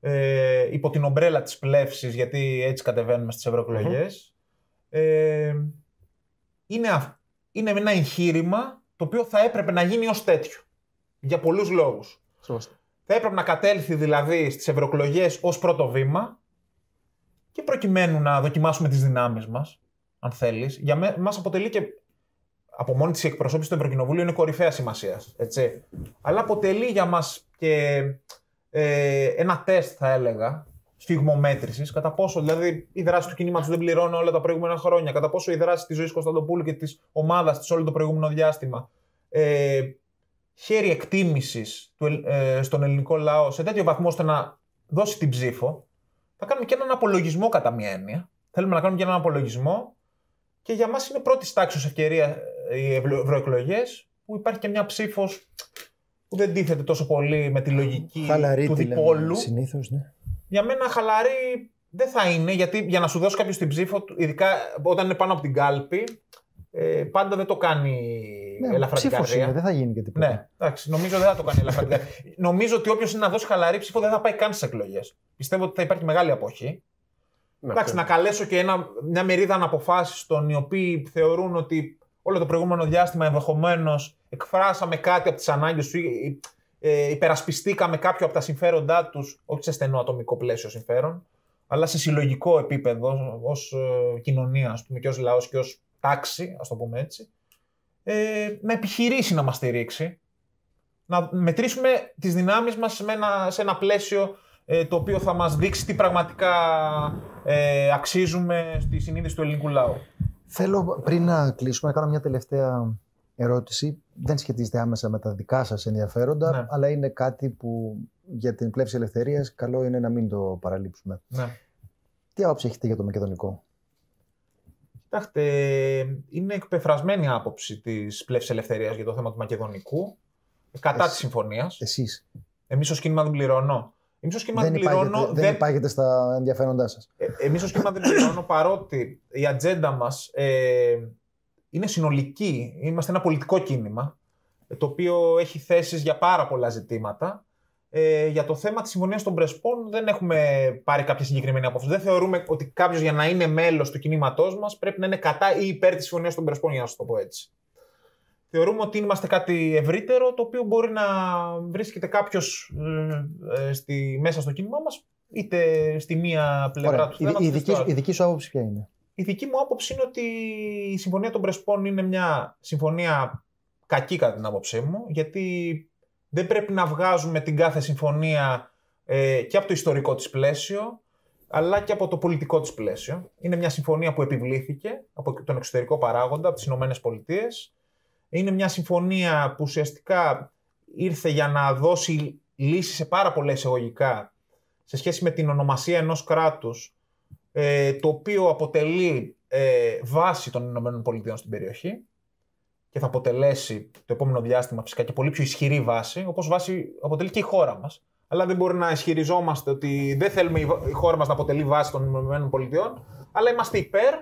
ε, υπό την ομπρέλα της πλεύσης, γιατί έτσι κατεβαίνουμε στις ευρωεκλογε ε, είναι, είναι ένα εγχείρημα το οποίο θα έπρεπε να γίνει ως τέτοιο. Για πολλούς λόγους. Θα έπρεπε να κατέλθει δηλαδή στις ευρωεκλογές ως πρώτο βήμα και προκειμένου να δοκιμάσουμε τις δυνάμεις μας, αν θέλεις. Για μας αποτελεί και από μόνη της εκπροσώπησης του Ευρωκοινοβούλιο είναι κορυφαία σημασία. Αλλά αποτελεί για μας και ε, ένα τεστ, θα έλεγα, σφιγμομέτρησης, κατά πόσο δηλαδή η δράση του κινήματος δεν πληρώνει όλα τα προηγούμενα χρόνια, κατά πόσο η δράση της ζωής Κωνσταντοπούλου και της ομάδας της όλο το προηγούμενο διάστημα ε, χέρι εκτίμησης ε, στον ελληνικό λαό σε τέτοιο βαθμό ώστε να δώσει την ψήφο, θα κάνουμε και έναν απολογισμό κατά μία έννοια. Θέλουμε να κάνουμε και έναν απολογισμό και για μας είναι πρώτης τάξης ευκαιρία ε, οι ευρωεκλογές που υπάρχει και μια ψήφος που δεν τίθεται τόσο πολύ με τη λογική χαλαρή, του διπόλου. Συνήθως, ναι. Για μένα χαλαρή δεν θα είναι, γιατί για να σου δώσει κάποιος την ψήφο, ειδικά όταν είναι πάνω από την κάλπη, ε, πάντα δεν το κάνει ναι, ελαφρά την καρδία. Είναι, δεν θα γίνει και τίποτα. Ναι, εντάξει, νομίζω δεν θα το κάνει ελαφρά την καρδία. νομίζω ότι όποιος είναι να δώσει χαλαρή ψήφο δεν θα πάει καν στις εκλογές. Πιστεύω ότι θα υπάρχει μεγάλη αποχή. Ναι, εντάξει, να καλέσω και ένα, μια μερίδα αναποφάσιστων οι οποίοι θεωρούν ότι όλο το προηγούμενο διάστημα ενδεχομένως εκφράσαμε κάτι από τις ανάγκες του ή ε, υπερασπιστήκαμε κάποιο από τα συμφέροντά τους, όχι σε στενό ατομικό πλαίσιο συμφέρον, αλλά σε συλλογικό επίπεδο ως ε, κοινωνίας, ας πούμε, και ως λαός και ως τάξη, ας το πούμε έτσι, ε, να επιχειρήσει να μας στηρίξει, να μετρήσουμε τις δυνάμεις μας σε, σε ένα πλαίσιο ε, το οποίο θα μας δείξει τι πραγματικά ε, αξίζουμε στη συνείδηση του ελληνικού λαού. Θέλω πριν να κλείσουμε να κάνω μια τελευταία ερώτηση. Δεν σχετίζεται άμεσα με τα δικά σας ενδιαφέροντα, ναι. αλλά είναι κάτι που για την πλεύση ελευθερίας καλό είναι να μην το παραλείψουμε. Ναι. Τι άποψη έχετε για το μακεδονικό; Κοιτάξτε, είναι εκπεφρασμένη άποψη της πλεύσης ελευθερίας για το θέμα του Μακεδονικού. Κατά της συμφωνίας. Εσείς. Εμείς ως κίνημα δεν πληρώνω. Εμείς ως κίνημα δεν, πληρώνω. Δεν, δεν υπάγεται στα ενδιαφέροντά σας. Ε, Εμείς ως κίνημα δεν πληρώνω παρότι η ατζέντα μας ε, είναι συνολική. Είμαστε ένα πολιτικό κίνημα το οποίο έχει θέσεις για πάρα πολλά ζητήματα. Ε, για το θέμα της συμφωνίας των Πρεσπών δεν έχουμε πάρει κάποια συγκεκριμένη απόφαση. Δεν θεωρούμε ότι κάποιος για να είναι μέλος του κινήματός μας πρέπει να είναι κατά ή υπέρ της συμφωνίας των Πρεσπών, για να σας το πω έτσι. Θεωρούμε ότι είμαστε κάτι ευρύτερο, το οποίο μπορεί να βρίσκεται κάποιος ε, ε μέσα στο κίνημά μας, είτε στη μία πλευρά Ωραία. του θέματος. Η, δική, η δική σου άποψη ποια είναι; Η δική μου άποψη είναι ότι η συμφωνία των Πρεσπών είναι μια συμφωνία κακή κατά την άποψή μου, γιατί δεν πρέπει να βγάζουμε την κάθε συμφωνία ε, και από το ιστορικό της πλαίσιο, αλλά και από το πολιτικό της πλαίσιο. Είναι μια συμφωνία που επιβλήθηκε από τον εξωτερικό παράγοντα, από τις Ηνωμένες Πολιτείες. Είναι μια συμφωνία που ουσιαστικά ήρθε για να δώσει λύση σε πάρα πολλά εισαγωγικά σε σχέση με την ονομασία ενός κράτους, ε, το οποίο αποτελεί ε, βάση των Ηνωμένων Πολιτείων στην περιοχή και θα αποτελέσει το επόμενο διάστημα φυσικά και πολύ πιο ισχυρή βάση, όπως βάση αποτελεί και η χώρα μας. Αλλά δεν μπορεί να ισχυριζόμαστε ότι δεν θέλουμε η χώρα μας να αποτελεί βάση των ΗΠΑ, αλλά είμαστε υπέρ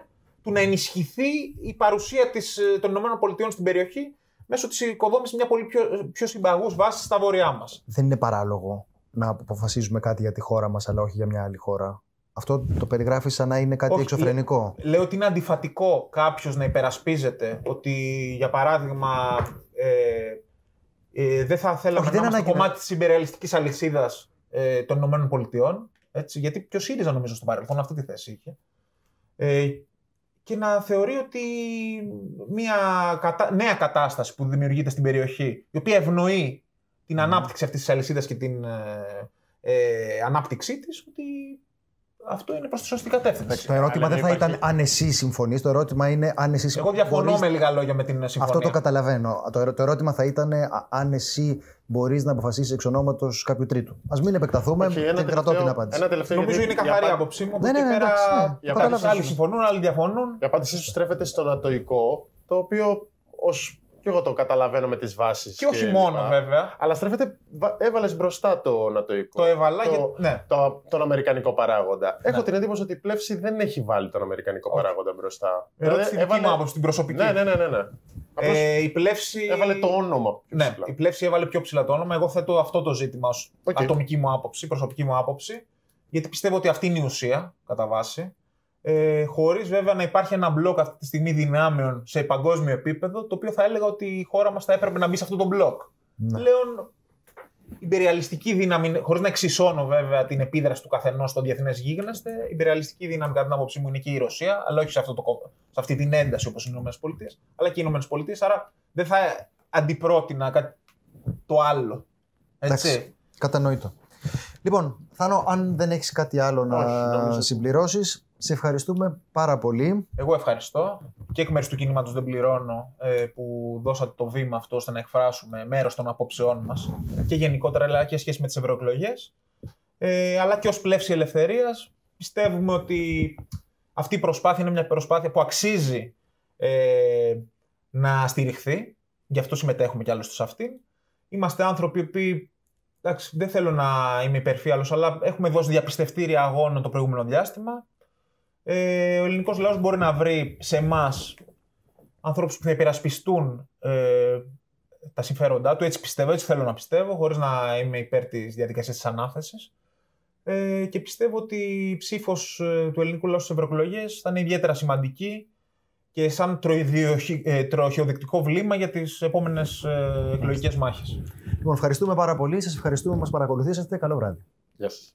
του να ενισχυθεί η παρουσία της, των ΗΠΑ στην περιοχή μέσω της οικοδόμησης μια πολύ πιο, πιο συμπαγούς βάσης στα βόρειά μας. Δεν είναι παράλογο να αποφασίζουμε κάτι για τη χώρα μας, αλλά όχι για μια άλλη χώρα. Αυτό το περιγράφεις σαν να είναι κάτι Όχι, εξωφρενικό. Λέω ότι είναι αντιφατικό κάποιος να υπερασπίζεται ότι, για παράδειγμα, ε, ε, δεν θα θέλαμε Όχι, να είμαστε στο κομμάτι της υπερεαλιστικής αλυσίδας ε, των ΗΠΑ. Έτσι, γιατί και ο ΣΥΡΙΖΑ νομίζω στο παρελθόν αυτή τη θέση είχε. Ε, και να θεωρεί ότι μια κατα... νέα κατάσταση που δημιουργείται στην περιοχή, η οποία ευνοεί την ανάπτυξη αυτής της αλυσίδας και την ε, ε, ανάπτυξή της, ότι αυτό είναι προς τη σωστή κατεύθυνση. Το ερώτημα δεν θα ήταν αν εσύ συμφωνείς. Το ερώτημα είναι αν εσύ Εγώ διαφωνώ μπορείς... με λίγα λόγια με την συμφωνία. Αυτό το καταλαβαίνω. Το, το ερώτημα θα ήταν αν εσύ μπορείς να αποφασίσεις εξ ονόματος κάποιου τρίτου. Α μην επεκταθούμε Όχι, και κρατώ την απάντηση. Ένα τελευταίο Νομίζω είναι καθαρή για... άποψή μου. Ναι, ναι, ναι, πέρα... ναι. Άλλοι συμφωνούν, άλλοι διαφωνούν. Η απάντησή σου στρέφεται στο νατοϊκό, το οποίο ως και εγώ το καταλαβαίνω με τις βάσεις. Και όχι μόνο βέβαια. Αλλά στρέφεται. Έβαλες μπροστά το νατοϊκό. Το έβαλα. Το, και... ναι. το, τον Αμερικανικό παράγοντα. Ναι. Έχω την εντύπωση ότι η πλεύση δεν έχει βάλει τον Αμερικανικό όχι. παράγοντα μπροστά. Ερώτηση δηλαδή, έβαλε... άποψη, την προσωπική. Ναι, ναι, ναι. ναι, ναι. Ε, η πλεύση... Έβαλε το όνομα. Πιο ναι, η πλεύση έβαλε πιο ψηλά το όνομα. Εγώ θέτω αυτό το ζήτημα ως okay. ατομική μου άποψη, προσωπική μου άποψη. Γιατί πιστεύω ότι αυτή είναι η ουσία, κατά βάση ε, χωρίς βέβαια να υπάρχει ένα μπλοκ αυτή τη στιγμή δυνάμεων σε παγκόσμιο επίπεδο, το οποίο θα έλεγα ότι η χώρα μας θα έπρεπε να μπει σε αυτό το μπλοκ. Ναι. Πλέον η υπεριαλιστική δύναμη, χωρίς να εξισώνω βέβαια την επίδραση του καθενός στο διεθνές γίγνεσθε, η υπεριαλιστική δύναμη κατά την άποψή μου είναι και η Ρωσία, αλλά όχι σε, αυτό το, σε αυτή την ένταση όπως είναι οι ΗΠΑ, αλλά και οι ΗΠΑ. Άρα δεν θα αντιπρότεινα κάτι το άλλο. Έτσι. Εντάξει, κατανοητό. Λοιπόν, Θάνο, αν δεν έχεις κάτι άλλο να συμπληρώσεις, σε ευχαριστούμε πάρα πολύ. Εγώ ευχαριστώ και εκ μέρους του κινήματος Δεν Πληρώνω ε, που δώσατε το βήμα αυτό ώστε να εκφράσουμε μέρος των απόψεών μας και γενικότερα αλλά και σχέση με τις ευρωεκλογές. Ε, αλλά και ως πλεύση ελευθερίας πιστεύουμε ότι αυτή η προσπάθεια είναι μια προσπάθεια που αξίζει ε, να στηριχθεί. Γι' αυτό συμμετέχουμε κι άλλωστε σε αυτήν. Είμαστε άνθρωποι που εντάξει, δεν θέλω να είμαι υπερφύαλος, αλλά έχουμε δώσει διαπιστευτήρια αγώνα το προηγούμενο διάστημα ε, ο ελληνικός λαός μπορεί να βρει σε εμάς ανθρώπους που θα υπερασπιστούν ε, τα συμφέροντά του. Έτσι πιστεύω, έτσι θέλω να πιστεύω, χωρίς να είμαι υπέρ της διαδικασίας της ανάθεσης. Ε, και πιστεύω ότι η ψήφος ε, του ελληνικού λαού στις ευρωεκλογές θα είναι ιδιαίτερα σημαντική και σαν ε, τροχιοδεικτικό βλήμα για τις επόμενες ε, εκλογικές μάχες. Λοιπόν, ευχαριστούμε πάρα πολύ. Σας ευχαριστούμε που μας παρακολουθήσατε. Καλό βράδυ. Γεια σας.